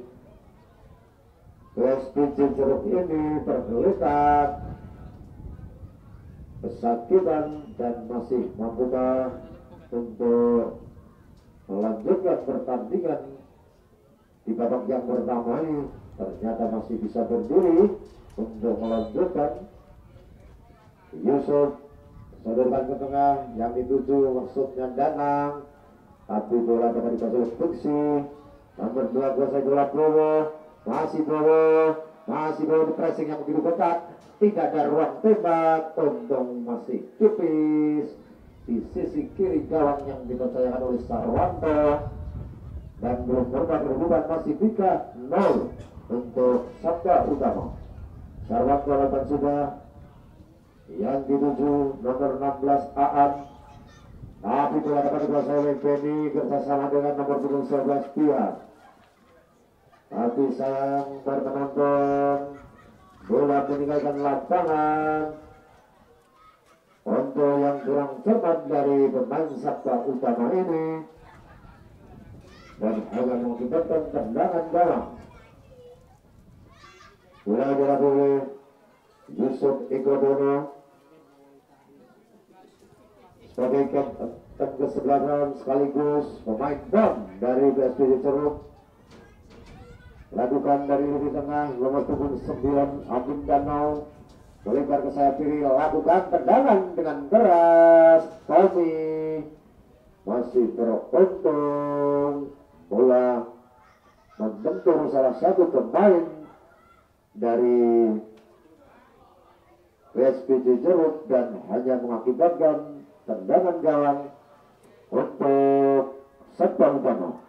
PSPJ Jeruk ini tergeletak kesakitan dan masih mampukah untuk melanjutkan pertandingan di babak yang pertama ini. Ternyata masih bisa berdiri untuk melanjutkan Yusuf sodorkan ke tengah yang dituju maksudnya Danang tapi bola dapat dikasih fungsi nomor dua kuasa bola Bowo masih Bowo masih Bowo di pressing yang begitu ketat. Tidak ada ruang tembak untung masih tipis. Di sisi kiri gawang yang dipercayakan oleh Sarwanto. Dan belum berubah kedudukan masih tiga nol untuk Sabda Utama. Sarwanto lakukan sudah yang dituju nomor 16 Aan. Tapi bola dapat dikuasai oleh Benny kerjasama dengan nomor 11 Pia. Tapi sayang berpenonton bola meninggalkan lapangan. Untuk yang kurang cepat dari pemain Sabta utama ini. Dan akan mengakibatkan tendangan gawang bola dilakukan oleh Yusuf Ikodono sebagai kapten kesebelasan sekaligus pemain bom dari PSPJ Ceruk lakukan dari lini tengah nomor punggung 9 Amin Danau. Melempar ke sayap kiri lakukan tendangan dengan keras Tommy. Masih beruntung bola membentur salah satu pemain dari PSPJ Jeruk dan hanya mengakibatkan tendangan gawang untuk Sabta Utama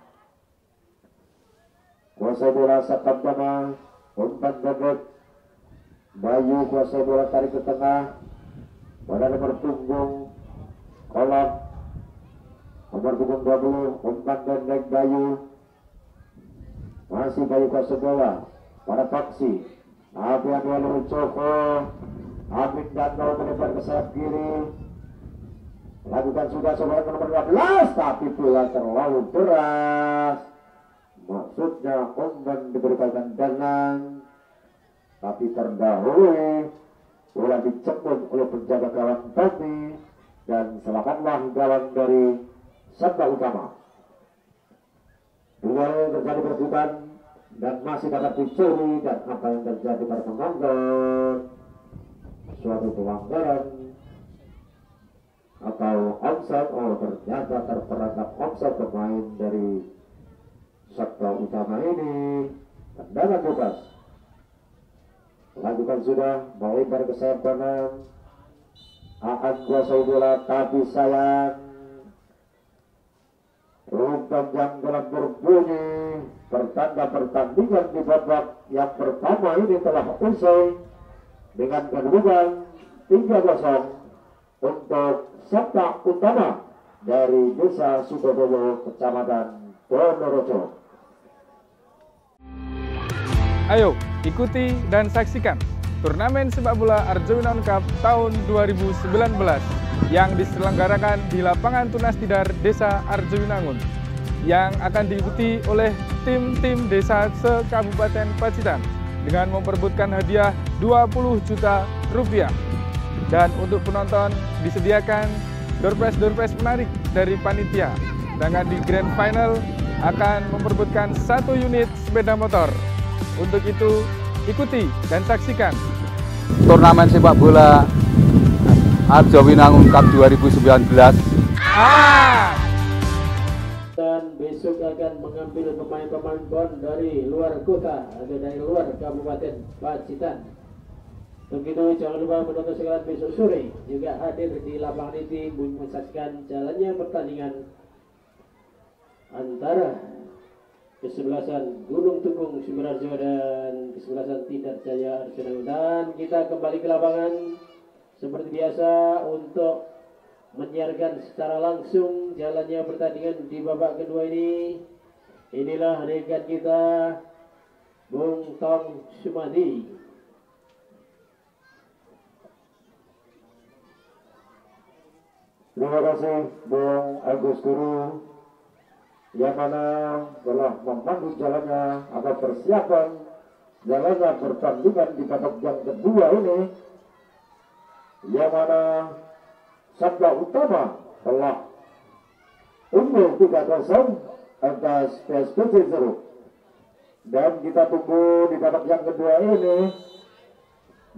kuasa bola Sabta Utama umpan pendek Bayu kuasa bola tarik ke tengah. Pada nomor punggung kolom. Nomor punggung 20 umpan pendek Bayu. Masih Bayu kuasa bola. Pada Paksi tapi yang Joko Amin Danau melebar ke sayap kiri lakukan sudah sebuah nomor 12 tapi bola terlalu deras maksudnya umpan diberikan danang tapi terdahulu bola dicemput oleh penjaga gawang Tommy dan selamatlah gawang dari sabda utama. Yang terjadi perebutan dan masih dapat dicuri dan apa yang terjadi pada penonton suatu pelanggaran atau offside oh ternyata terperangkap offside pemain dari sabda utama ini. Tendangan bebas. Lakukan sudah melebar ke sayap kanan Aan kuasai bola tapi sayang. Rumput yang telah berbunyi Pertanda pertandingan di babak yang pertama ini telah usai Dengan kedudukan 3-0 Untuk Sabta Utama dari Desa Sukodowo, Kecamatan Ponorogo. Ayo, ikuti dan saksikan turnamen sepak bola Arjuna Cup tahun 2019 yang diselenggarakan di lapangan Tunas Tidar Desa Arjuna yang akan diikuti oleh tim-tim desa se-Kabupaten Pacitan dengan memperebutkan hadiah 20 juta rupiah. Dan untuk penonton disediakan door-prize-door-prize menarik dari panitia. Sedangkan di grand final akan memperebutkan satu unit sepeda motor. Untuk itu, ikuti dan saksikan turnamen sepak bola Arjo Winangun Cup 2019 Ah! dan besok akan mengambil pemain-pemain bon dari luar kota atau dari luar Kabupaten Pacitan. Begitu jangan lupa menonton sekalian besok sore. Juga hadir di lapangan ini menyaksikan jalannya pertandingan antara kesebelasan Gunung Tukung Sumerarjo dan kesebelasan Tidar Jaya Arjuna. Dan kita kembali ke lapangan. Seperti biasa untuk menyiarkan secara langsung jalannya pertandingan di babak kedua ini inilah rekan kita Bung Tong Sumadi Terima kasih Bung Agus Guru yang mana telah memandu jalannya atau persiapan jalannya pertandingan di babak yang kedua ini yang mana Sabda Utama telah unggul 3-0 atas PSPC Jeruk dan kita tunggu di babak yang kedua ini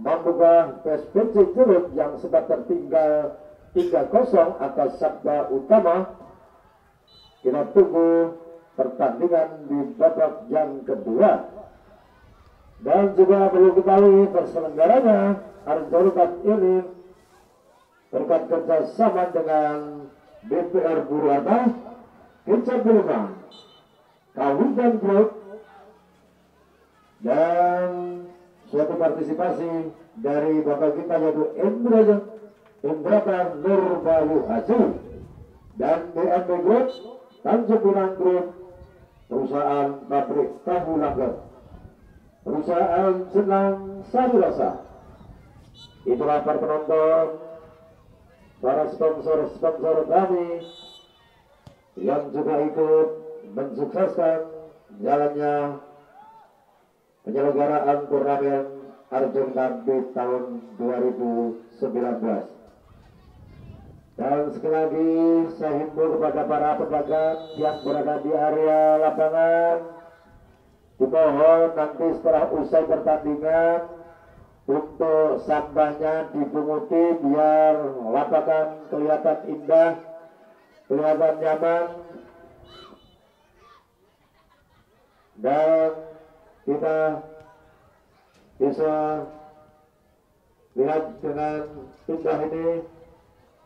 membuka PSPC Jeruk yang sempat tertinggal 3-0 atas Sabda Utama kita tunggu pertandingan di babak yang kedua. Dan juga perlu ketahui terselenggaranya Arjulukat ini berkat kerjasama dengan BPR Buruata, Kecap Bulungan, Kawitan Group, dan suatu partisipasi dari Bapak kita yaitu Indra Indrata Nurbayu Haji dan BNB Group Tanjung Pinang Group, perusahaan pabrik tahu langgar, perusahaan senang sari rasa. Itulah para penonton, para sponsor-sponsor kami yang juga ikut mensukseskan jalannya penyelenggaraan turnamen Arjun Cup di tahun 2019. Dan sekali lagi saya himbau kepada para pedagang yang berada di area lapangan. Dimohon nanti setelah usai pertandingan Untuk sampahnya dipunguti biar lapangan kelihatan indah Kelihatan nyaman. Dan kita bisa lihat dengan indah ini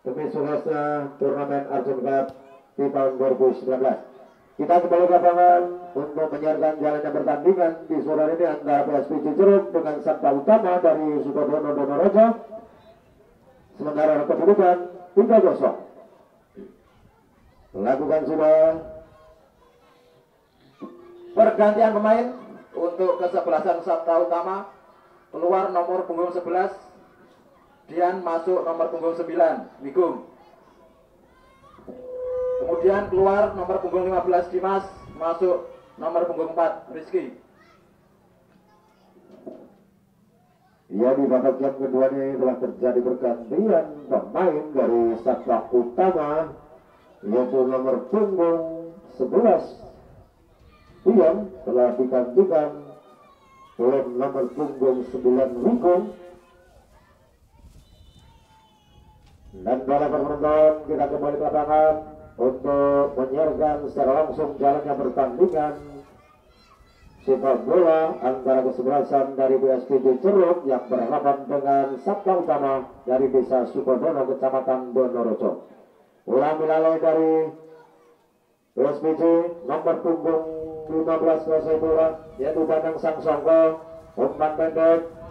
demi suksesnya turnamen Arjun Cup di tahun 2019. Kita kembali ke lapangan untuk menyiarkan jalannya pertandingan di sore ini antara PSPC Jeruk dengan Sabta Utama dari Sukodono Donorojo. Sementara kedudukan 3-0. Lakukan sudah Pergantian pemain untuk kesebelasan Sabta Utama keluar nomor punggung 11 Dian masuk nomor punggung 9, Wigung. Kemudian keluar nomor punggung 15 Dimas, masuk nomor punggung 4, Rizky. Ya di babak yang kedua ini telah terjadi pergantian pemain dari Sabta Utama yaitu nomor punggung 11 Pion telah digantikan oleh nomor punggung 9 Wiko dan para penonton kita kembali ke lapangan untuk menyiarkan secara langsung jalannya pertandingan sepak bola antara kesebelasan dari BSPJ Ceruk yang berhadapan dengan Sabta Utama dari Desa Sukodono, Kecamatan Donorojo. Ulangi lalai dari BSPJ nomor punggung 15 Kosebura yaitu Danang Sang Songko, umpan pendek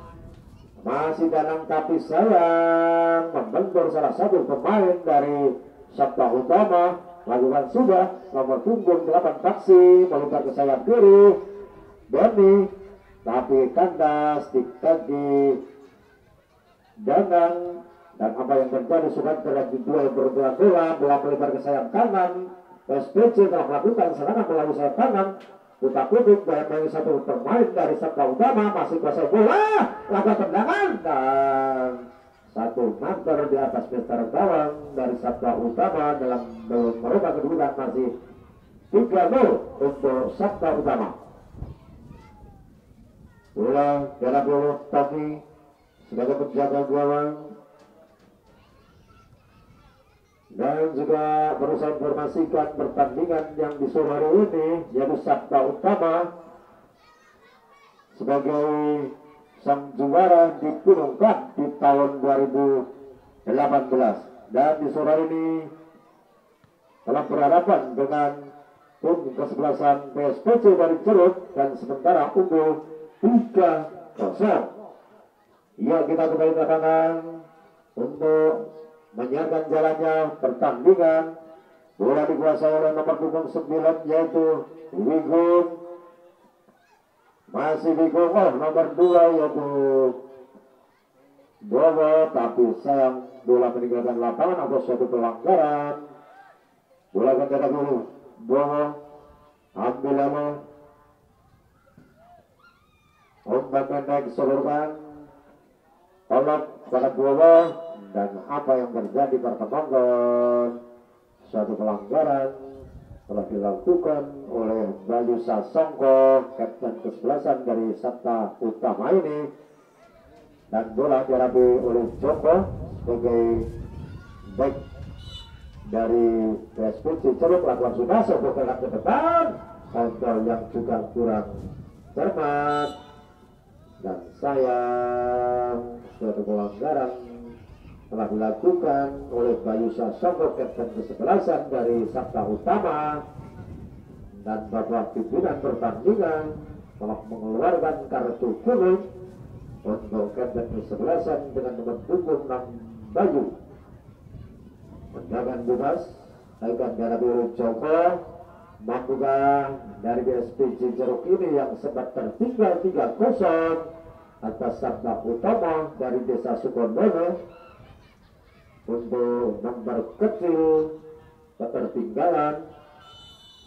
masih Danang tapi sayang membentur salah satu pemain dari Sabta Utama. Lakukan sudah nomor punggung 8 taksi melingkar ke sayap kiri. Doni tapi kandas di kaki Danang dan apa yang terjadi sudah terjadi dua berbelah-belah bola melebar ke sayap kanan. SPC telah melakukan serangan melalui sayap kanan Buta Kuduk dari satu pemain dari Sabta Utama masih kuasai bola. Lakukan tendangan dan satu meter di atas meter gawang dari Sabta Utama dalam merubah kedudukan masih 3-0 untuk Sabta Utama. Bola dalam bola tapi sebagai penjaga gawang dan juga berusaha informasikan pertandingan yang di sore hari ini yaitu Sabta Utama sebagai sang juara di Gunung di tahun 2018 dan di sore hari ini telah berhadapan dengan tim kesebelasan PSPC dari Cerut dan sementara unggul tiga kosong. Ya kita kembali ke lapangan untuk menyiapkan jalannya pertandingan. Bola dikuasai oleh nomor punggung 9 yaitu Wigung. Masih Wigung, oh nomor 2 yaitu Bobo, tapi sayang bola meninggalkan lapangan atau suatu pelanggaran. Bola ke dulu, Bobo ambil lama umpan pendek seluruhan tolak pada dua dan apa yang terjadi pertemuan suatu pelanggaran telah dilakukan oleh Bayu Sasongko kapten kesebelasan dari Sabta Utama ini. Dan bola diarapi oleh Joko sebagai back dari Ceruk lakukan sudah sebuah ke depan. Counter yang juga kurang cermat. Dan sayang suatu pelanggaran telah dilakukan oleh Bayu Sasongko Kapten kesebelasan dari Sabta Utama dan Bapak pimpinan pertandingan telah mengeluarkan kartu kuning untuk Kapten kesebelasan dengan nomor punggung 6 Bayu tendangan bebas akan dari Joko Mampukah dari BSPJ Jeruk ini yang sempat tertinggal 3-0 atas Sabda Utama dari Desa Sukondono untuk memperkecil ketertinggalan.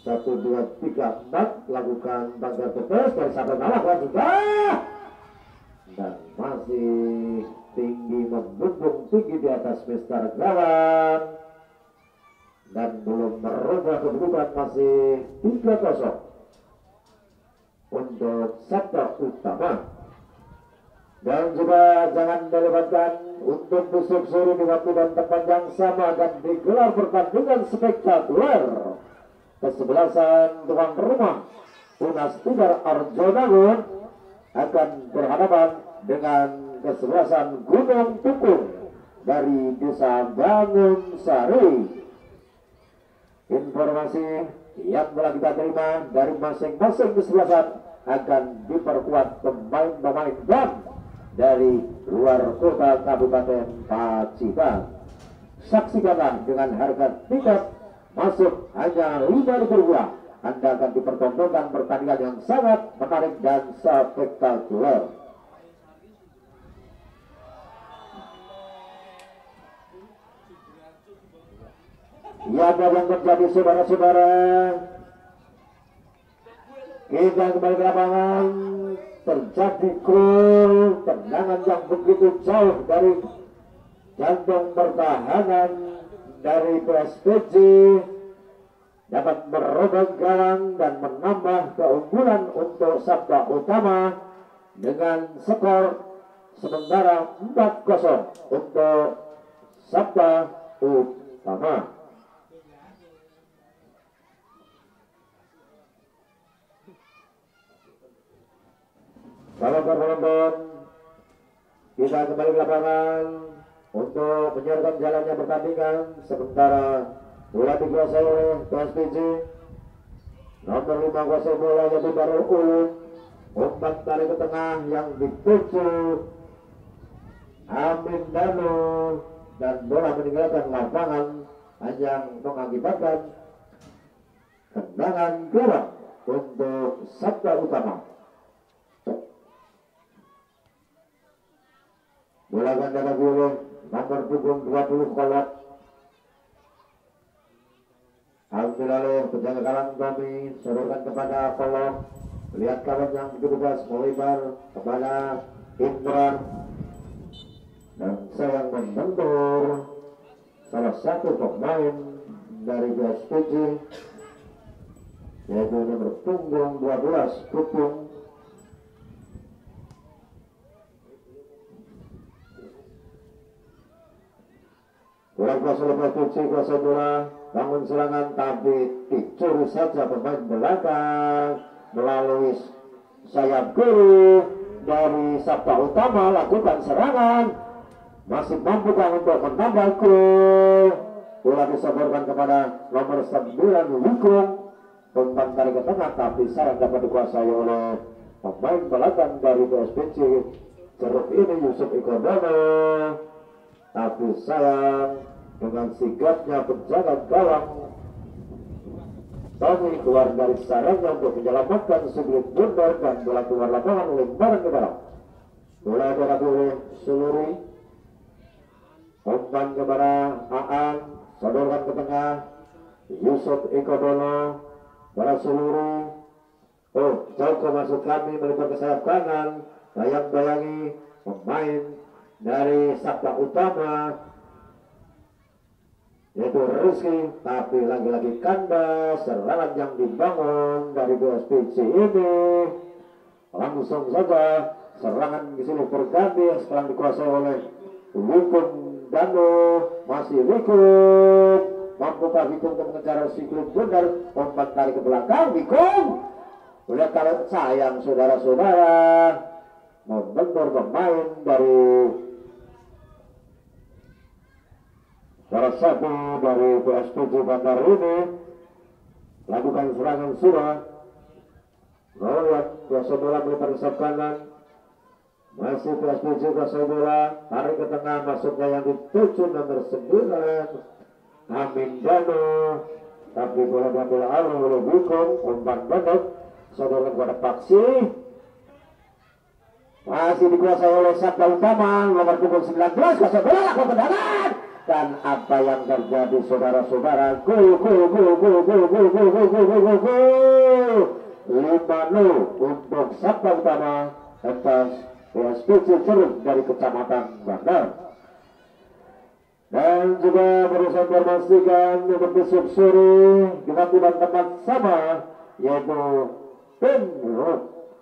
1, 2, 3, 4 lakukan bangga tetes dari Sabda Nalakuan juga dan masih tinggi membumbung tinggi di atas Mister Gawan dan belum merubah kedudukan masih 3-0 untuk sektor utama. Dan juga jangan melewatkan untuk busuk suri di waktu dan tempat yang sama akan digelar pertandingan spektakuler. Kesebelasan tuan rumah Unas Tidar Arjonagun akan berhadapan dengan kesebelasan Gunung Tukung dari desa Bangun Sari. Informasi yang telah kita terima dari masing-masing kesebelasan akan diperkuat pemain-pemain dan dari luar kota Kabupaten Pacitan. Saksikanlah dengan harga tiket masuk hanya lima ribu rupiah. Anda akan dipertontonkan pertandingan yang sangat menarik dan spektakuler. Ya ada yang terjadi saudara-saudara Kita kembali ke lapangan Terjadi gol Tendangan yang begitu jauh dari Jantung pertahanan Dari PSPJ dapat merubah gawang dan menambah keunggulan untuk sabda utama dengan skor sementara 4-0 untuk sabda utama. Salam penonton, kita kembali ke lapangan untuk menyiarkan jalannya pertandingan. Sementara bola dikuasai oleh PSPJ nomor 5 kuasai bola yaitu Darul Ulum umpan tarik ke tengah yang dituju Amin Danu. Dan bola meninggalkan lapangan yang mengakibatkan tendangan keluar untuk Sabda Utama. Bola ganda oleh nomor punggung 20 kolot. Oleh penjaga kalang kami, sodorkan kepada kolom. Lihat kawan yang bertugas melebar kepada Indra. Dan saya membentur salah satu pemain dari BSPJ yaitu nomor punggung 12 Pupung Bola kuasa lepas kunci kuasa bola. Bangun serangan tapi dicuri saja pemain belakang. Melalui sayap kiri dari Sabta Utama lakukan serangan. Masih mampu untuk menambah gol? Bola disoborkan kepada nomor 9 Wikung umpan tarik ke tengah tapi sayang dapat dikuasai oleh pemain belakang dari PSPC ceruk ini Yusuf Ikodono tapi sayang dengan sigapnya penjaga gawang Tommy keluar dari sarangnya untuk menyelamatkan sebelum mundur dan bola keluar lapangan lemparan ke dalam. Bola adalah oleh Suluri. Umpan kepada Aan, sodorkan ke tengah. Yusuf Ikodono, para Suluri. Oh, Joko masuk kami melipat ke sayap kanan. Bayang-bayangi pemain dari Sabta Utama yaitu Rizky tapi lagi-lagi kandas serangan yang dibangun dari BSPC ini. Langsung saja serangan di sini berganti sekarang dikuasai oleh Wikun Dano masih Wikun mampukah Wikun untuk mengejar si klub benar umpan tarik ke belakang Wikun Lihat kalau sayang saudara-saudara membentur pemain dari salah satu dari PSPJ Bandar ini lakukan serangan surat Royat kuasa bola melipat ke kanan masih PSPJ kuasa bola tarik ke tengah masuknya yang dituju nomor 9 Amin Dano tapi bola diambil alih oleh Bukong umpan benar saudara kepada Paksi. Masih dikuasai oleh Sabda Utama nomor pukul 19 kuasa bola lakukan tendangan dan apa yang terjadi saudara-saudara gol gol gol gol gol gol gol gol gol gol gol gol lima nol untuk Sabta Utama atas PSPC Ceruk dari Kecamatan Bandar dan juga berusaha informasikan untuk besok sore tidak tempat sama yaitu tim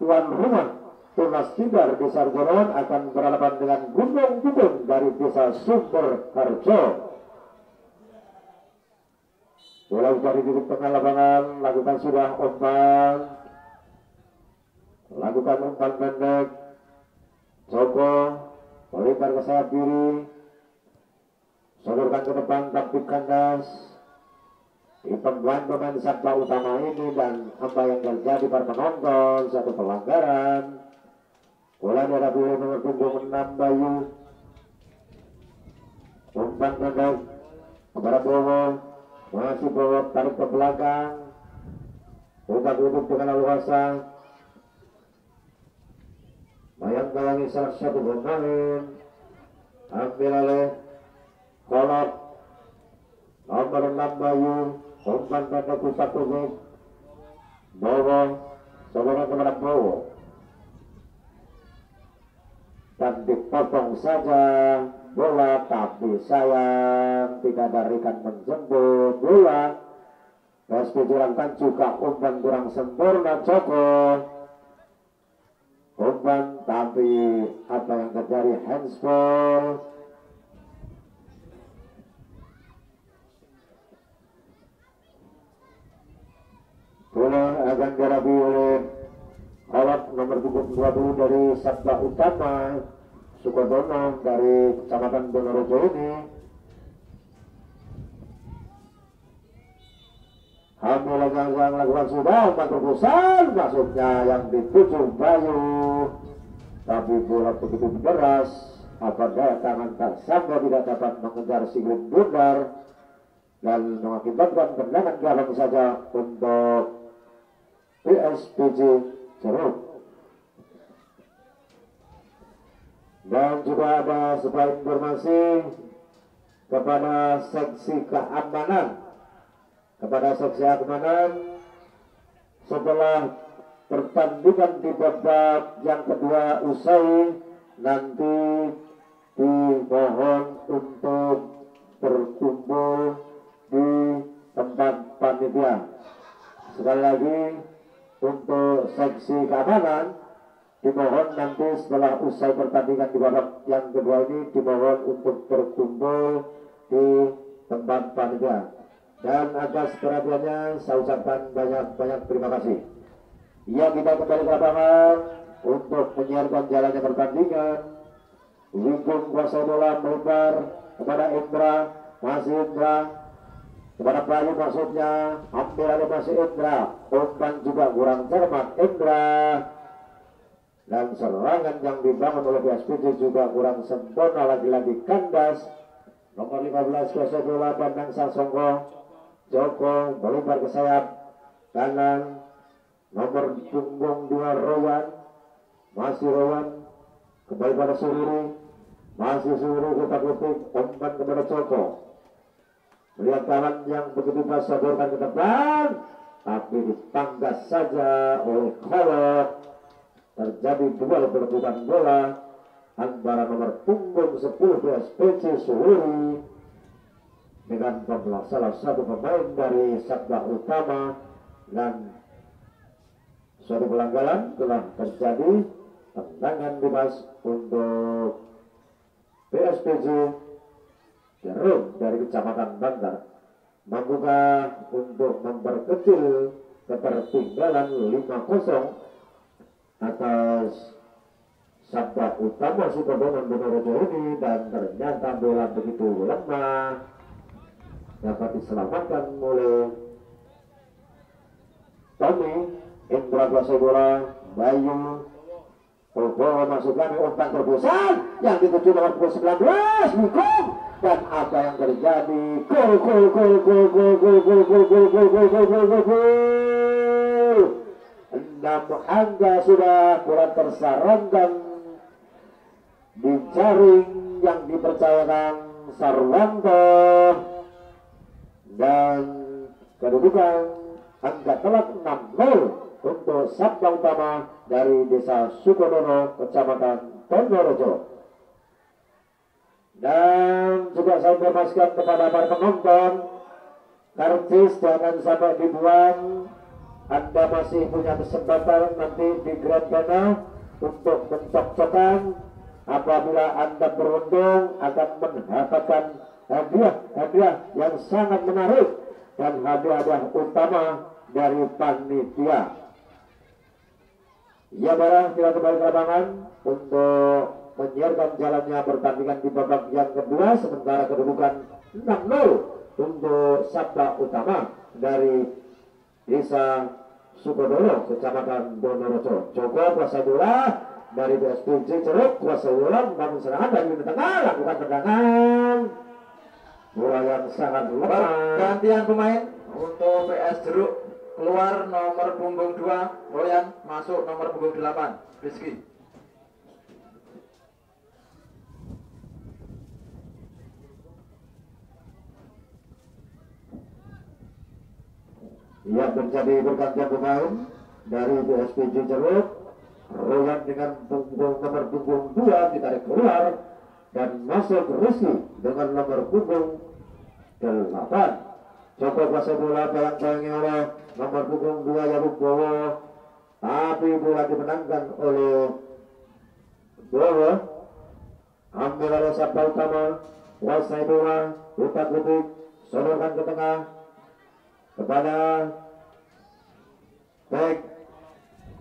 tuan rumah Tunas Tidar Desa Arjonon akan berhadapan dengan Gunung Bubun dari Desa Sumber Harjo. Bola dari titik tengah lapangan, lakukan sudah umpan. Lakukan umpan pendek. Joko, melebar ke sayap kiri. Sodorkan ke depan, tapi kandas. Di pembuat pemain sabda utama ini dan apa yang terjadi para penonton, satu pelanggaran. Bola darah boleh nomor punggung 6 Bayu. Umpan pendek kepada Bowo. Masih Bowo tarik ke belakang. Umpan duduk dengan luasa. Bayang-bayangi salah satu pemain. Ambil oleh Kolot. Nomor 6 Bayu. Umpan pendek pusat tubuh. Bowo. Saudara kepada Bowo dan dipotong saja bola tapi sayang. Tidak darikan menjemput bola. PSP Jurangkan juga umpan kurang sempurna Joko. Umpan tapi apa yang terjadi? Handsball bola akan dirabi oleh awak nomor 20 dari Sabda Utama Sukodono dari Kecamatan Bonorojo ini. Alhamdulillah yang lakukan sudah umpan terusan masuknya yang dituju Bayu. Tapi bola begitu deras apa daya tangan tak sangka tidak dapat mengejar si Bundar. Dan mengakibatkan tendangan galang saja untuk PSPJ Ceruk dan juga ada sebuah informasi kepada seksi keamanan. Kepada seksi keamanan setelah pertandingan di babak yang kedua usai nanti dimohon untuk berkumpul di tempat panitia. Sekali lagi untuk seksi keamanan dimohon nanti setelah usai pertandingan di babak yang kedua ini dimohon untuk berkumpul di tempat panitia dan atas perhatiannya saya ucapkan banyak-banyak terima kasih. Ya kita kembali ke lapangan untuk menyiarkan jalannya pertandingan. Wigung kuasa bola melebar kepada Indra, masih Indra, kepada Bayu maksudnya hampir ada masih Indra, umpan juga kurang cermat Indra dan serangan yang dibangun oleh PSPJ juga kurang sempurna lagi-lagi. Kandas nomor 15 kuasa bola Bandang Sasongko Joko melebar ke sayap kanan nomor punggung dua Rowan masih Rowan kembali pada Sururi masih Sururi kita kutik umpan kepada Joko. Melihat kawan yang begitu pas ke depan tapi ditanggas saja oleh Kolok terjadi dua perebutan bola antara nomor punggung 10 PSPC Sururi dengan salah satu pemain dari Sabda Utama dan suatu pelanggaran telah terjadi. Tendangan bebas untuk PSPJ Jarum dari Kecamatan Bantar membuka untuk memperkecil ketertinggalan 5-0 atas Sabda Utama Sukodonan Bonorejo ini dan ternyata bola begitu lemah dapat diselamatkan oleh Tommy Indra Bola Bayu Bobo masukkan umpan terobosan yang dituju nomor 19 Mikung dan apa yang terjadi gol gol gol gol gol gol gol gol gol gol gol gol gol enam angka sudah bola tersarangkan di jaring yang dipercayakan Sarwanto dan kedudukan angka telak 6-0 untuk Sabda Utama dari Desa Sukodono, Kecamatan Tondorojo. Dan juga saya informasikan kepada para penonton, karcis jangan sampai dibuang. Anda masih punya kesempatan nanti di Grand Final untuk mencocokkan apabila Anda beruntung akan mendapatkan hadiah-hadiah yang sangat menarik dan hadiah-hadiah utama dari panitia. Ya barang kita kembali ke lapangan untuk menyiarkan jalannya pertandingan di babak yang kedua sementara kedudukan 6-0 untuk Sabda Utama dari Desa Sukodono, Kecamatan Bonorojo. Joko kuasa bola dari BSPJ Ceruk kuasa bola membangun serangan dari tengah lakukan tendangan. Bola yang sangat lemah. Gantian pemain untuk PS Jeruk keluar nomor punggung 2 Royan masuk nomor punggung 8 Rizky yang terjadi pergantian pemain dari PSPJ Jeruk Royan dengan punggung nomor punggung 2 ditarik keluar dan masuk Rizky dengan nomor punggung 8 Coba kuasa bola bayang-bayangi oleh nomor punggung dua Yakub Bowo. Tapi bola dimenangkan oleh Bowo. Ambil oleh Sabda Utama. Kuasai bola. Lutak lutik. Sodorkan ke tengah. Kepada Baik.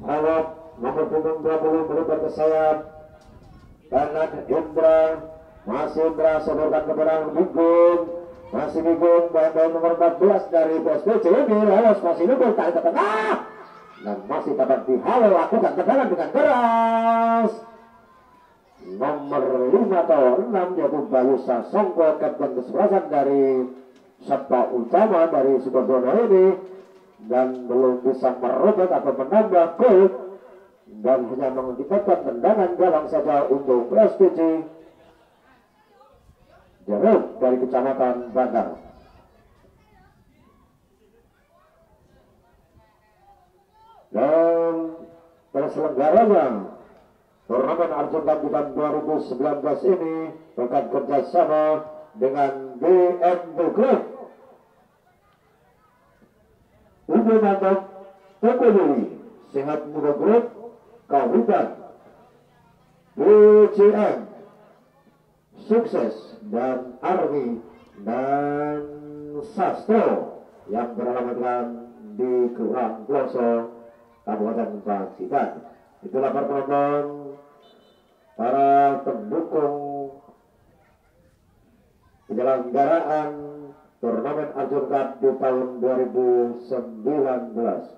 Halap nomor punggung 20 berubah ke sayap. Kanan Indra. Masih Indra sodorkan kepada Migung. Masih Migung. Bayang-bayang nomor 14 dari PSPC. Lolos masih Migung. Tarik ke tengah. Dan masih dapat dihalau lakukan tendangan dengan keras. Nomor 5 atau 6 yaitu Bayu Sasongko. Kapten kesebelasan dari Sabta Utama dari Sukodono ini dan belum bisa merobek atau menambah gol dan hanya mengakibatkan tendangan gawang saja untuk PSPC Jeruk dari Kecamatan Bandar. Dan terselenggaranya turnamen Arjun Kambukan 2019 ini berkat kerjasama dengan BMB Group Ubu Mantap Tokodiri Sehat Muda Group Kabupaten BCM Sukses dan Army dan Sastro yang beralamatkan di Kelurahan Ploso Kabupaten Pacitan. Itulah penonton para pendukung penyelenggaraan turnamen Arjun Cup di tahun 2019.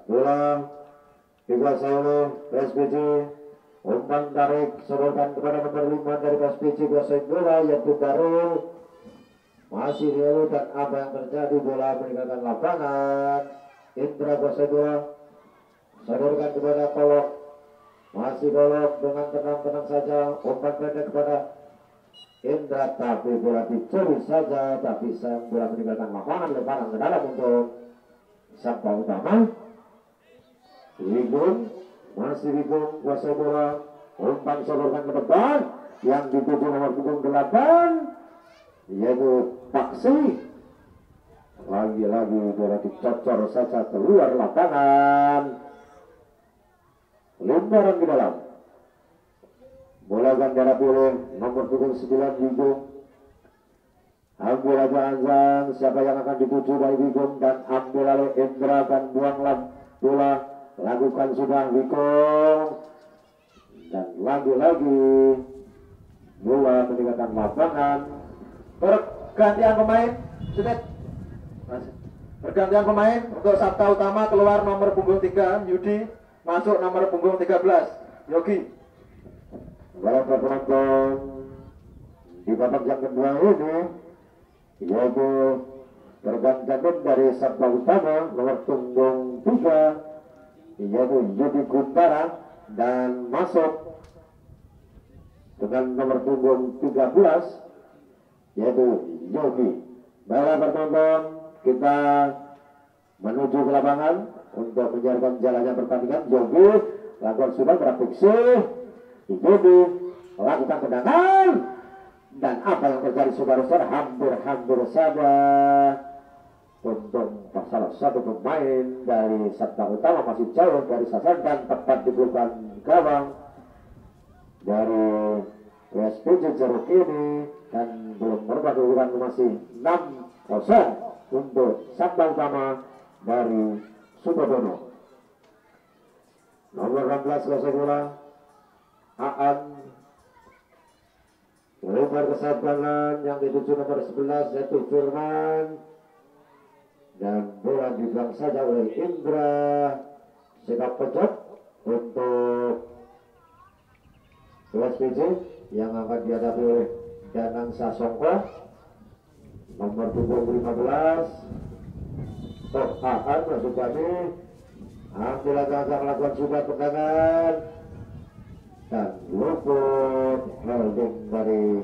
Bola dikuasai oleh PSBC. Umpan tarik sodorkan kepada nomor 5 dari PSBC kuasai bola yaitu Darul. Masih dilalu dan apa yang terjadi bola meninggalkan lapangan. Indra kuasai bola. Sodorkan kepada Kolok. Masih Kolok dengan tenang-tenang saja. Umpan pendek kepada Indra tapi bola dicuri saja tapi sayang bola meninggalkan lapangan lebaran ke dalam untuk Sabta Utama? Wigun masih Wigun kuasai bola umpan sodorkan ke depan yang dituju nomor punggung 8 yaitu Paksi. Lagi-lagi bola dicocor saja keluar lapangan. Lemparan ke dalam Bola dihadapi oleh nomor punggung 9 Wigung. Ambil aja Anzan, siapa yang akan dituju dari Wigung dan ambil oleh Indra dan buanglah bola. Lakukan sudah Wigung. Dan lagi-lagi bola meninggalkan lapangan. Pergantian pemain, sudah. Pergantian pemain untuk Sabta Utama keluar nomor punggung 3 Yudi masuk nomor punggung 13 Yogi. Para penonton di babak yang kedua ini yaitu pergantian dari Sabta Utama nomor punggung 3 yaitu Yudi Kuntara dan masuk dengan nomor punggung 13 yaitu Yogi. Baiklah penonton kita menuju ke lapangan untuk menyiarkan jalannya pertandingan Yogi lakukan sudah beraksi Yogi melakukan tendangan dan apa yang terjadi saudara-saudara hampir-hampir saja. Untuk salah satu pemain dari Sabta Utama masih jauh dari sasaran dan tepat di pelukan gawang. Dari PSPJ Jeruk ini dan belum merubah kedudukan masih 6 kosong untuk Sabta Utama dari Sukodono. Nomor 16 Kosong bola Aan Lebar ke kanan yang dituju nomor 11 yaitu Firman. Dan bola dibuang saja oleh Indra. Sikap pecah untuk PSPJ yang akan dihadapi oleh Danang Sasongko nomor punggung 15 Tok Aan masuk kami. Ambil agak melakukan sudah tendangan dan luput holding dari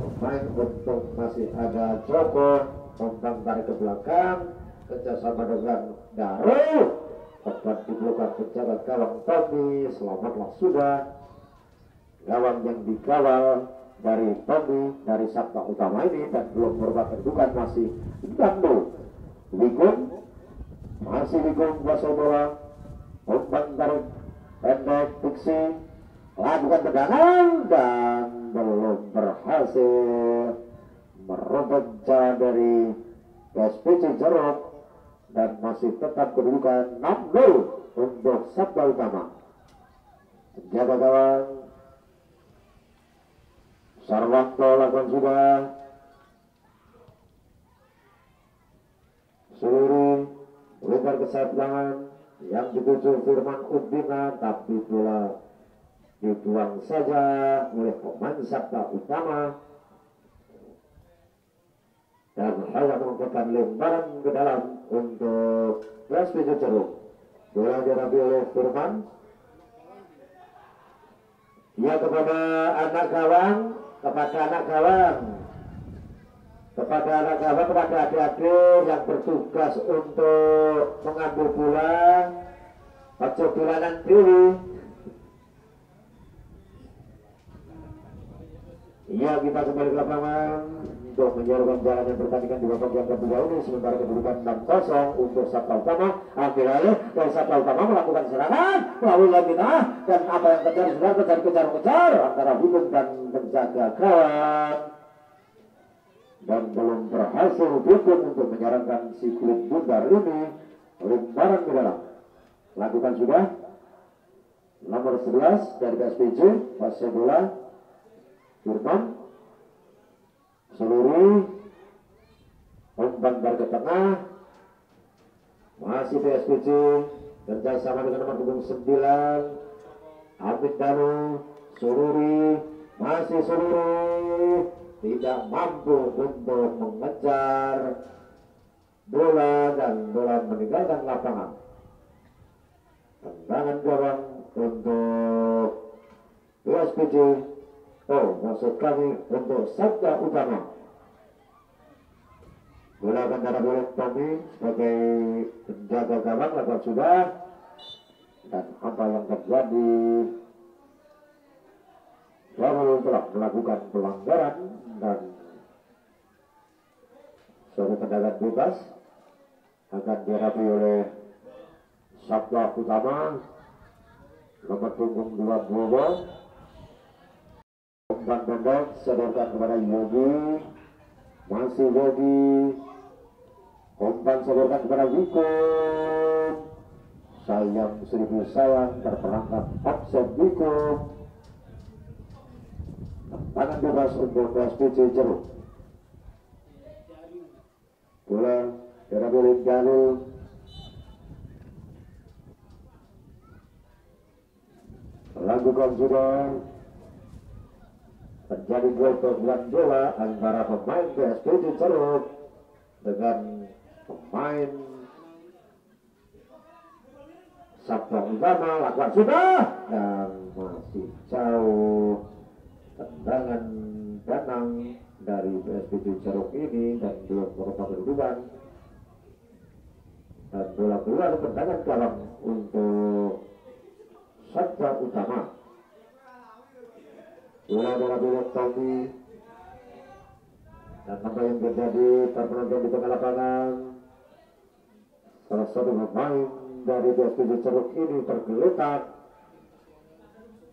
pemain untuk masih ada Joko umpan tarik ke belakang kerjasama dengan Daru tepat di belakang penjaga gawang Tommy selamatlah sudah. Gawang yang dikawal dari Tommy dari Sabta Utama ini dan belum merubah kedudukan masih Dando Wikun masih kuasai bola umpan tarik pendek fiksi lakukan tendangan dan belum berhasil merobek jalan dari SPC Jeruk dan masih tetap kedudukan 6-0 untuk Sabda Utama. Jaga gawang Sarwanto lakukan sudah. Seluruh lebar ke sayap yang dituju Firman Udina tapi bola dibuang saja oleh pemain Sabta Utama. Dan hanya melakukan lemparan ke dalam untuk PSPJ Ceruk. Bola diambil oleh Firman. Ya kepada anak gawang kepada anak gawang kepada anak gawang kepada adik-adik yang bertugas untuk mengambil bola ojo dolanan diri Iya kita kembali ke lapangan untuk menjalankan jalan yang pertandingan di babak yang kedua ini. Sementara kedudukan 6-0 untuk Sabta Utama. Ambil alih dan Sabta Utama melakukan serangan melalui lagi dan apa yang terjadi? Sudah kejar kejar kejar antara Hudun dan penjaga gawang dan belum berhasil Hudun untuk menyarankan si kulit bundar ini lemparan ke dalam. Lakukan sudah. Nomor 11 dari PSPJ pasir bola Firman seluruh umpan ke tengah. Masih PSPC kerjasama dengan nomor punggung 9 Amit Danu. Sururi masih Sururi tidak mampu untuk mengejar bola dan bola meninggalkan lapangan tendangan gawang untuk PSPC Oh, maksud kami untuk sabda utama. Bola akan darah boleh Tommy sebagai penjaga gawang lakukan sudah. Dan apa yang terjadi? Lalu telah melakukan pelanggaran dan suatu tendangan bebas akan dirapi oleh sabda utama nomor punggung dua Bobo. Umpan pendek kepada Yogi. Masih Yogi. Umpan sodorkan kepada Wiko. Sayang seribu sayang terperangkap offset Wiko tangan bebas untuk SPC Jeruk bola diambil Jalil lakukan sudah. Terjadi gol pukulan bola antara pemain PSPJ Ceruk dengan pemain Sabda Utama. Lakukan sudah. Dan masih jauh tendangan Danang dari PSPJ Ceruk ini dan belum merubah kedudukan dan bola keluar tendangan dalam untuk Sabda Utama. Bola bola bola Tommy. Dan apa yang terjadi penonton di tengah lapangan. Salah satu pemain dari PSPJ Ceruk ini tergeletak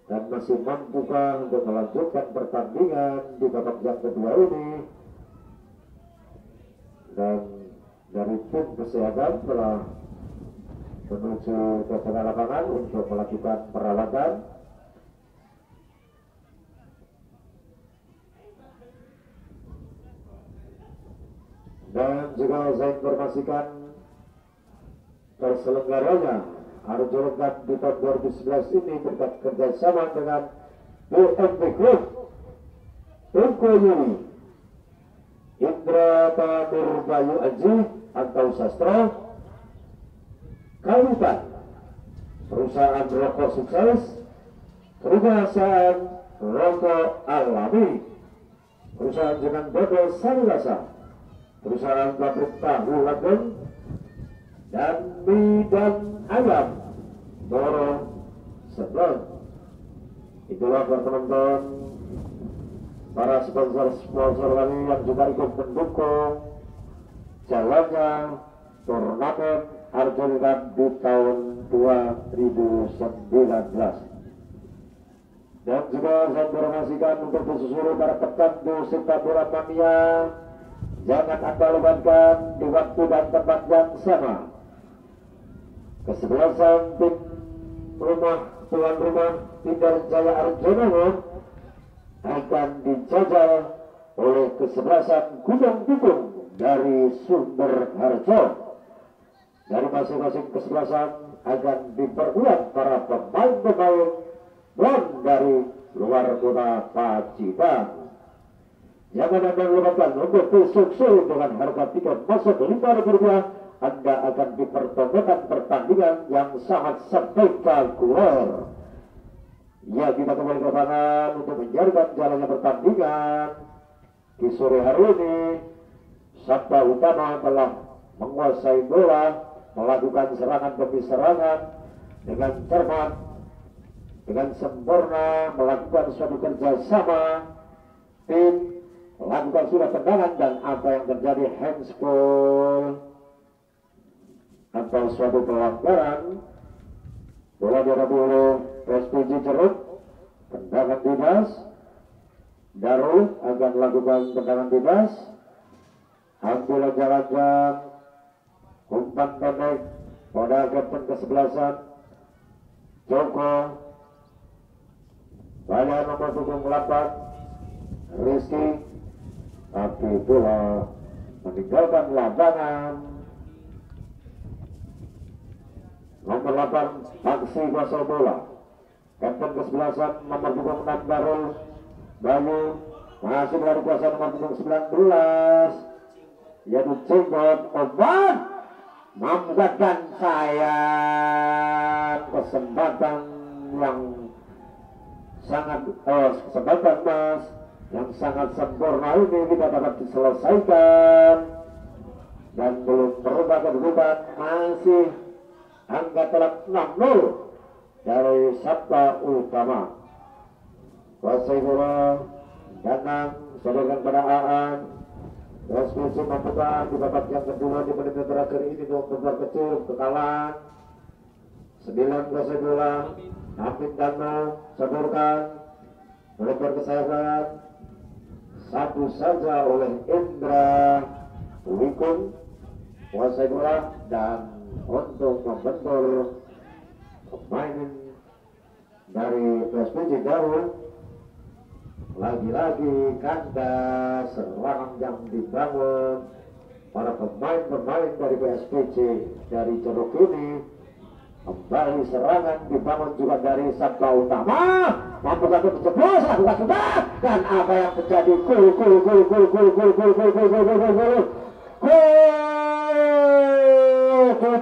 dan masih mampukah untuk melanjutkan pertandingan di babak yang kedua ini. Dan dari tim kesehatan telah menuju ke tengah lapangan untuk melakukan perawatan. Dan juga saya informasikan terselenggaranya Arjo Cup di tahun 2011 ini berkat kerjasama dengan BMP Group. Tungku Yuri Indra Tamir Bayu Aji atau Sastra. Kalupan perusahaan rokok sukses perusahaan rokok alami. Perusahaan dengan bodol sari rasa perusahaan pabrik tahu lagun dan mie dan ayam Doro Seblon itulah penonton para sponsor-sponsor kami yang juga ikut mendukung jalannya turnamen Arjuna di tahun 2019 dan juga saya informasikan untuk bersusuruh para pecandu sepak bola mania jangan anda lewatkan di waktu dan tempat yang sama. Kesebelasan tim rumah tuan rumah Tidar Jaya Arjuna akan dijajal oleh kesebelasan Gunung Dukung dari Sumber Harjo dari masing-masing kesebelasan akan diperkuat para pemain-pemain dan dari luar kota Pacitan. Jangan Anda lupakan untuk sore dengan harga tiket masuk lima ribu rupiah, Anda akan dipertontonkan pertandingan yang sangat spektakuler. Ya, kita kembali ke lapangan untuk menjadikan jalannya pertandingan di sore hari ini. Sabda Utama telah menguasai bola, melakukan serangan demi serangan dengan cermat dengan sempurna melakukan suatu kerjasama tim melakukan surat tendangan dan apa yang terjadi handsball atau suatu pelanggaran bola diarapi oleh PSPJ Jeruk tendangan bebas Darul akan melakukan tendangan bebas ambil jalan-jalan umpan pendek pada kapten kesebelasan Joko pada nomor punggung 8 Rizky tapi bola meninggalkan lapangan nomor 8 Paksi kuasa bola Kapten kesebelasan nomor punggung 6 Darul Bayu. Masih berada kuasa nomor punggung 19 yaitu Cenggot Obat membuatkan saya kesempatan yang sangat eh, kesempatan mas yang sangat sempurna ini kita dapat diselesaikan. Dan belum berubah kedudukan masih Angka telah nahnu dari sabda utama. Wasaihura danang berikan pada aan resmi membuka di babak yang kedua di menit terakhir ini dua keluar kecil kekalahan. Sembilan belas bola Hamid Danang sodorkan melebar kesayangan satu saja oleh Indra Wikun Wasegura dan untuk membentur pemain dari PSPJ Garut lagi-lagi kandas serangan yang dibangun para pemain-pemain dari PSPC dari Ceruk ini kembali serangan dibangun juga dari Sabta Utama mampu satu terjeblos lakukan dan apa yang terjadi gol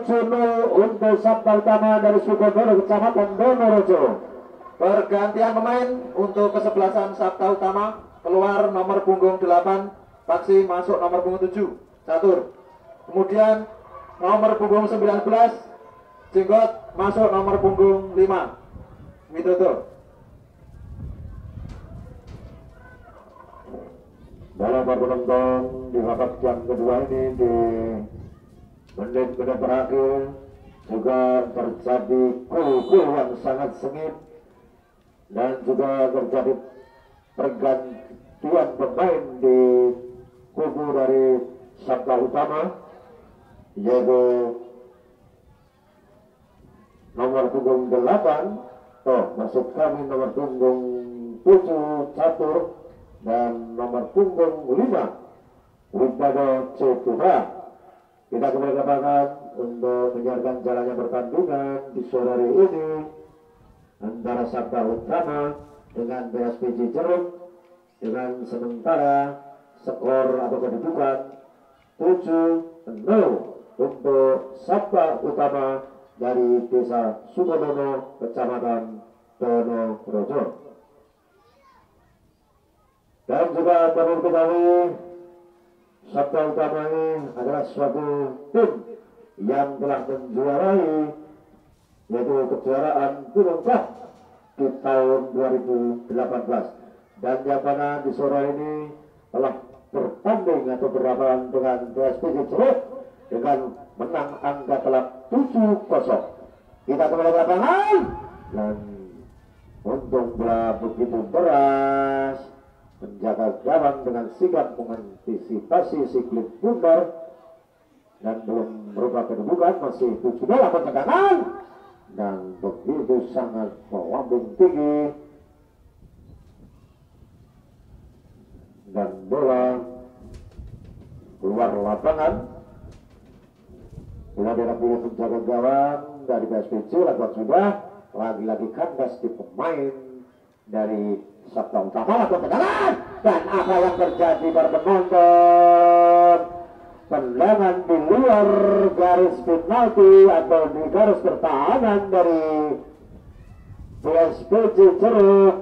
7-0 untuk Sabta Utama dari Sukodono Kecamatan Donorojo Pergantian pemain untuk kesebelasan Sabta Utama. Keluar nomor punggung 8 Paksi masuk nomor punggung 7 Catur. Kemudian nomor punggung 19 Jenggot masuk nomor punggung 5 Mitoto dalam penonton di babak yang kedua ini di menit-menit terakhir juga terjadi gol-gol yang sangat sengit dan juga terjadi pergantian pemain di kubu dari Sabta Utama yaitu nomor punggung 8 oh masuk kami nomor punggung 7 catur dan nomor punggung 5 Wibago Cekuba kita kembali ke lapangan untuk menyiarkan jalannya pertandingan di sore hari ini antara Sabta Utama dengan BSPJ Jeruk dengan sementara skor atau kedudukan 7-0 untuk Sabta Utama dari desa Sukodono, Kecamatan Donorejo. Dan juga perlu diketahui Sabta Utama ini adalah suatu tim yang telah menjuarai yaitu kejuaraan Gunung Cup di tahun 2018 dan yang mana di sore ini telah bertanding atau berlawan dengan PSPJ Ceruk dengan menang angka telak 7-0. Kita kembali ke lapangan. Dan untung begitu deras menjaga gawang dengan sigap mengantisipasi si klip bundar dan belum merubah kedudukan masih 7 bola pertendangan dan begitu sangat melambung tinggi. Dan bola keluar lapangan. Bola diambil penjaga gawang dari PSPC lakukan sudah. Lagi-lagi kandas di pemain dari Utama lakukan tendangan dan apa yang terjadi para penonton? Tendangan di luar garis penalti atau di garis pertahanan dari PSPC Ceruk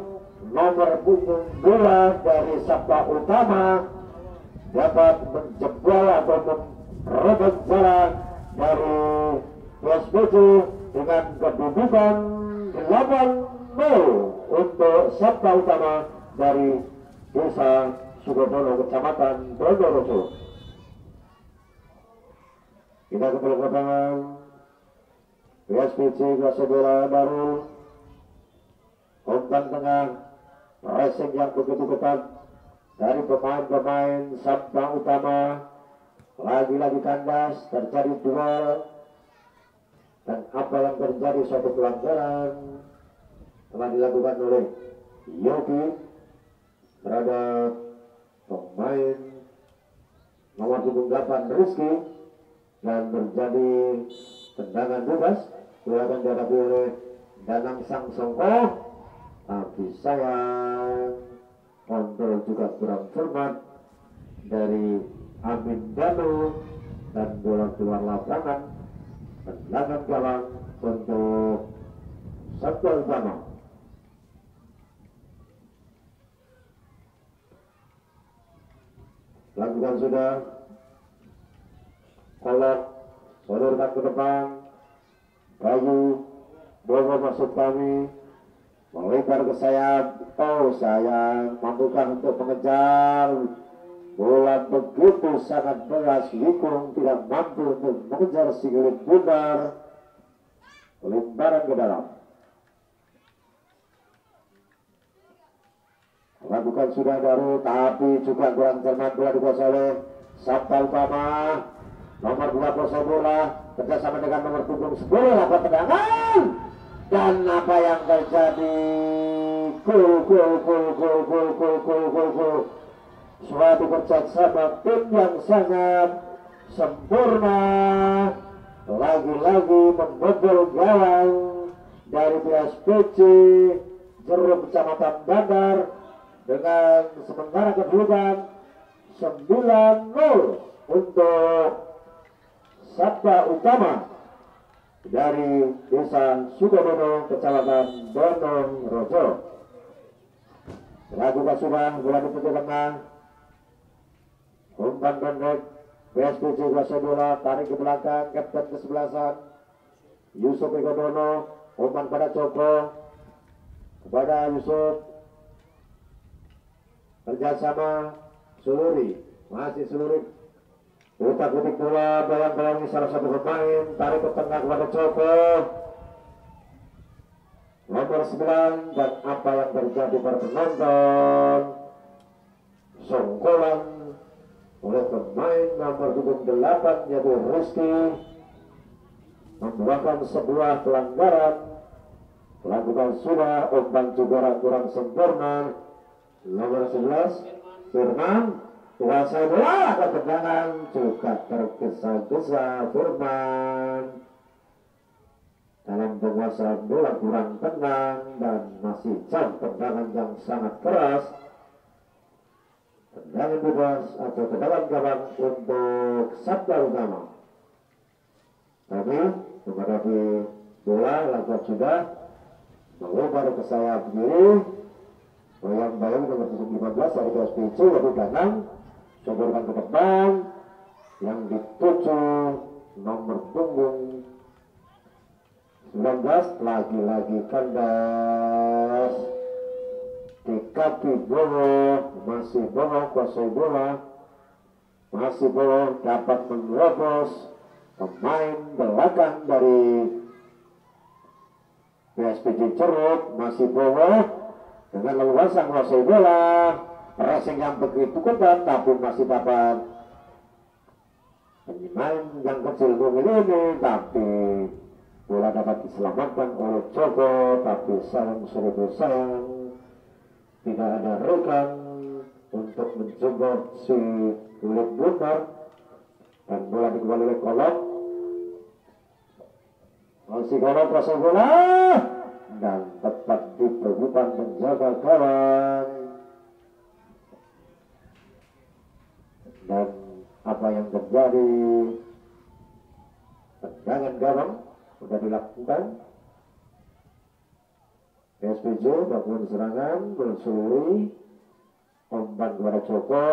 nomor punggung bola dari Sabta Utama dapat menjebol atau merobek bola dari PSPC dengan kedudukan 8-0 untuk Sabta Utama dari Desa Sukodono Kecamatan Bondowoso. Kita ke. PSPC Gasobela baru. Umpan tengah. Racing yang begitu ketat dari pemain-pemain Sabta Utama. Lagi-lagi kandas terjadi duel. Dan apa yang terjadi suatu pelanggaran telah dilakukan oleh Yogi terhadap pemain nomor punggung 8 Rizky dan terjadi tendangan bebas. Silakan dihadapi oleh Danang Sang Songko. Tapi sayang kontrol juga kurang cermat dari Amin Danu dan bola keluar lapangan. Tendangan gawang untuk Sabtu Utama lakukan sudah. Kolak sodorkan ke depan. Bayu Bobo masuk kami. Melingkar ke sayap oh sayang mampukah untuk mengejar? Bola begitu sangat deras Likung tidak mampu untuk mengejar si gelit bundar pelemparan ke dalam lakukan sudah baru tapi juga kurang cermat bola dikuasai oleh Sabta Utama. Nomor 2 bola kerjasama dengan nomor punggung 10 lakukan tendangan. Dan apa yang terjadi? Gol gol gol gol gol gol gol gol gol. Suatu kerjasama tim yang sangat sempurna. Lagi-lagi membobol gawang dari PSPC Jeruk Kecamatan Bandar dengan sementara kedudukan 9-0 untuk Sabta Utama dari Desa Sukodono, Kecamatan Bonong Rojo. Lakukan sudah bola di pintu tengah. Umpan pendek. PSPC kuasa bola tarik ke belakang. Kapten kesebelasan Yusuf Ikodono. Umpan pada Coko. Kepada Yusuf. Kerjasama Suluri. Masih Suluri Utak utik bola bayang-bayangi salah satu pemain tarik ke tengah kepada Coko nomor 9 dan apa yang terjadi pada penonton? Songkolan oleh pemain nomor punggung 8 yaitu Rizky membuahkan sebuah pelanggaran. Melakukan sudah umpan juga kurang sempurna nomor 11 Firman kuasa bola atau tendangan juga tergesa-gesa Firman. Dalam penguasaan bola kurang tenang dan masih jam tendangan yang sangat keras. Tendangan bebas atau tendangan gawang untuk Sabda Utama. Kami menghadapi bola lakukan sudah. Mengobar ke sayap kiri bayang-bayang nomor 15 dari PSPC yaitu Danang sodorkan ke depan yang dituju nomor punggung. 19 lagi-lagi kandas. Kaki Bowo masih Bowo kuasai bola. Masih Bowo dapat menerobos pemain belakang dari PSPJ Ceruk. Masih Bowo dengan leluasa menguasai bola pressing yang begitu ketat tapi masih dapat pemain yang kecil Bungil ini tapi bola dapat diselamatkan oleh Joko tapi sayang seribu sayang tidak ada rekan untuk menjebak si kulit bundar. Dan bola dikembali oleh kolom masih kolom proses bola dan tetap diperlukan menjaga kawan dan apa yang terjadi? Tendangan gawang sudah dilakukan. PSPJ bangun serangan berseluruh umpan kepada Joko.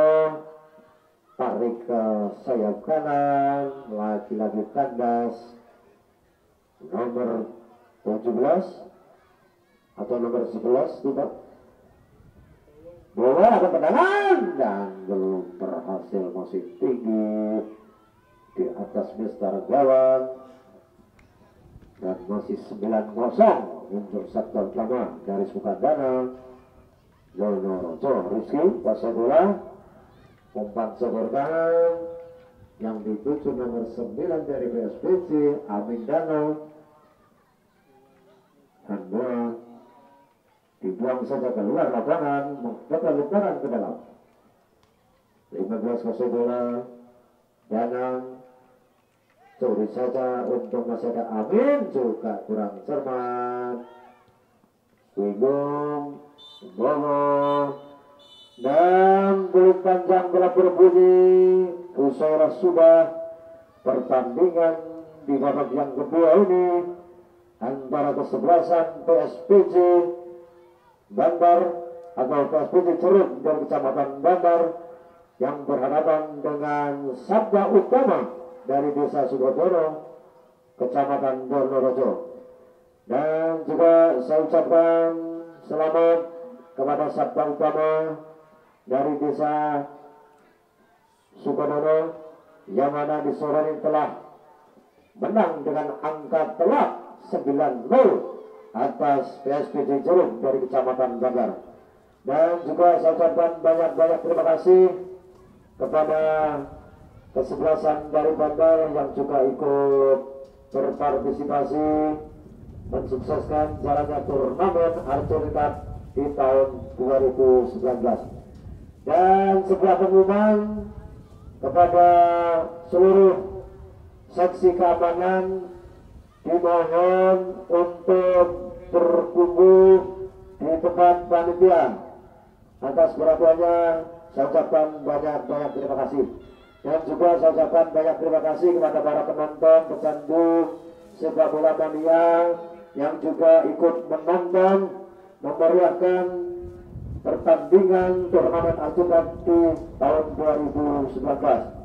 Tarik ke sayap kanan lagi-lagi kandas. Nomor 17 atau nomor 11 tidak bola akan tendangan dan belum berhasil masih tinggi. Di atas Mister Gawang. Dan masih 9-0 untuk sektor utama dari Yono Rojo Rizky pasal bola. Umpan seborkan yang dituju nomor 9 dari PSBC Amin Dano. Dan bola dibuang saja keluar lapangan menghadap lebaran ke dalam. 15 pasal bola Danang curi saja untuk masih ada Amin juga kurang cermat. Bingung Bono dan belut panjang telah berbunyi usai sudah pertandingan di babak yang kedua ini antara kesebelasan PSPJ Bandar atau PSPJ Ceruk dari Kecamatan Bandar yang berhadapan dengan Sabda Utama dari Desa Sukodono Kecamatan Dornorojo dan juga saya ucapkan selamat kepada Sabda Utama dari Desa Sukodono yang mana di sore ini telah menang dengan angka telak 9-0 atas PSPJ Jeruk dari Kecamatan Bangar. Dan juga saya ucapkan banyak-banyak terima kasih kepada kesebelasan dari Bandar yang juga ikut berpartisipasi mensukseskan jalannya turnamen Cup di tahun 2019. Dan sebuah pengumuman kepada seluruh seksi keamanan dimohon untuk berkumpul di tempat panitia. Atas perhatiannya saya ucapkan banyak-banyak terima kasih. Dan juga saya ucapkan banyak terima kasih kepada para penonton pecandu sepak bola mania yang juga ikut menonton memeriahkan pertandingan turnamen di tahun 2019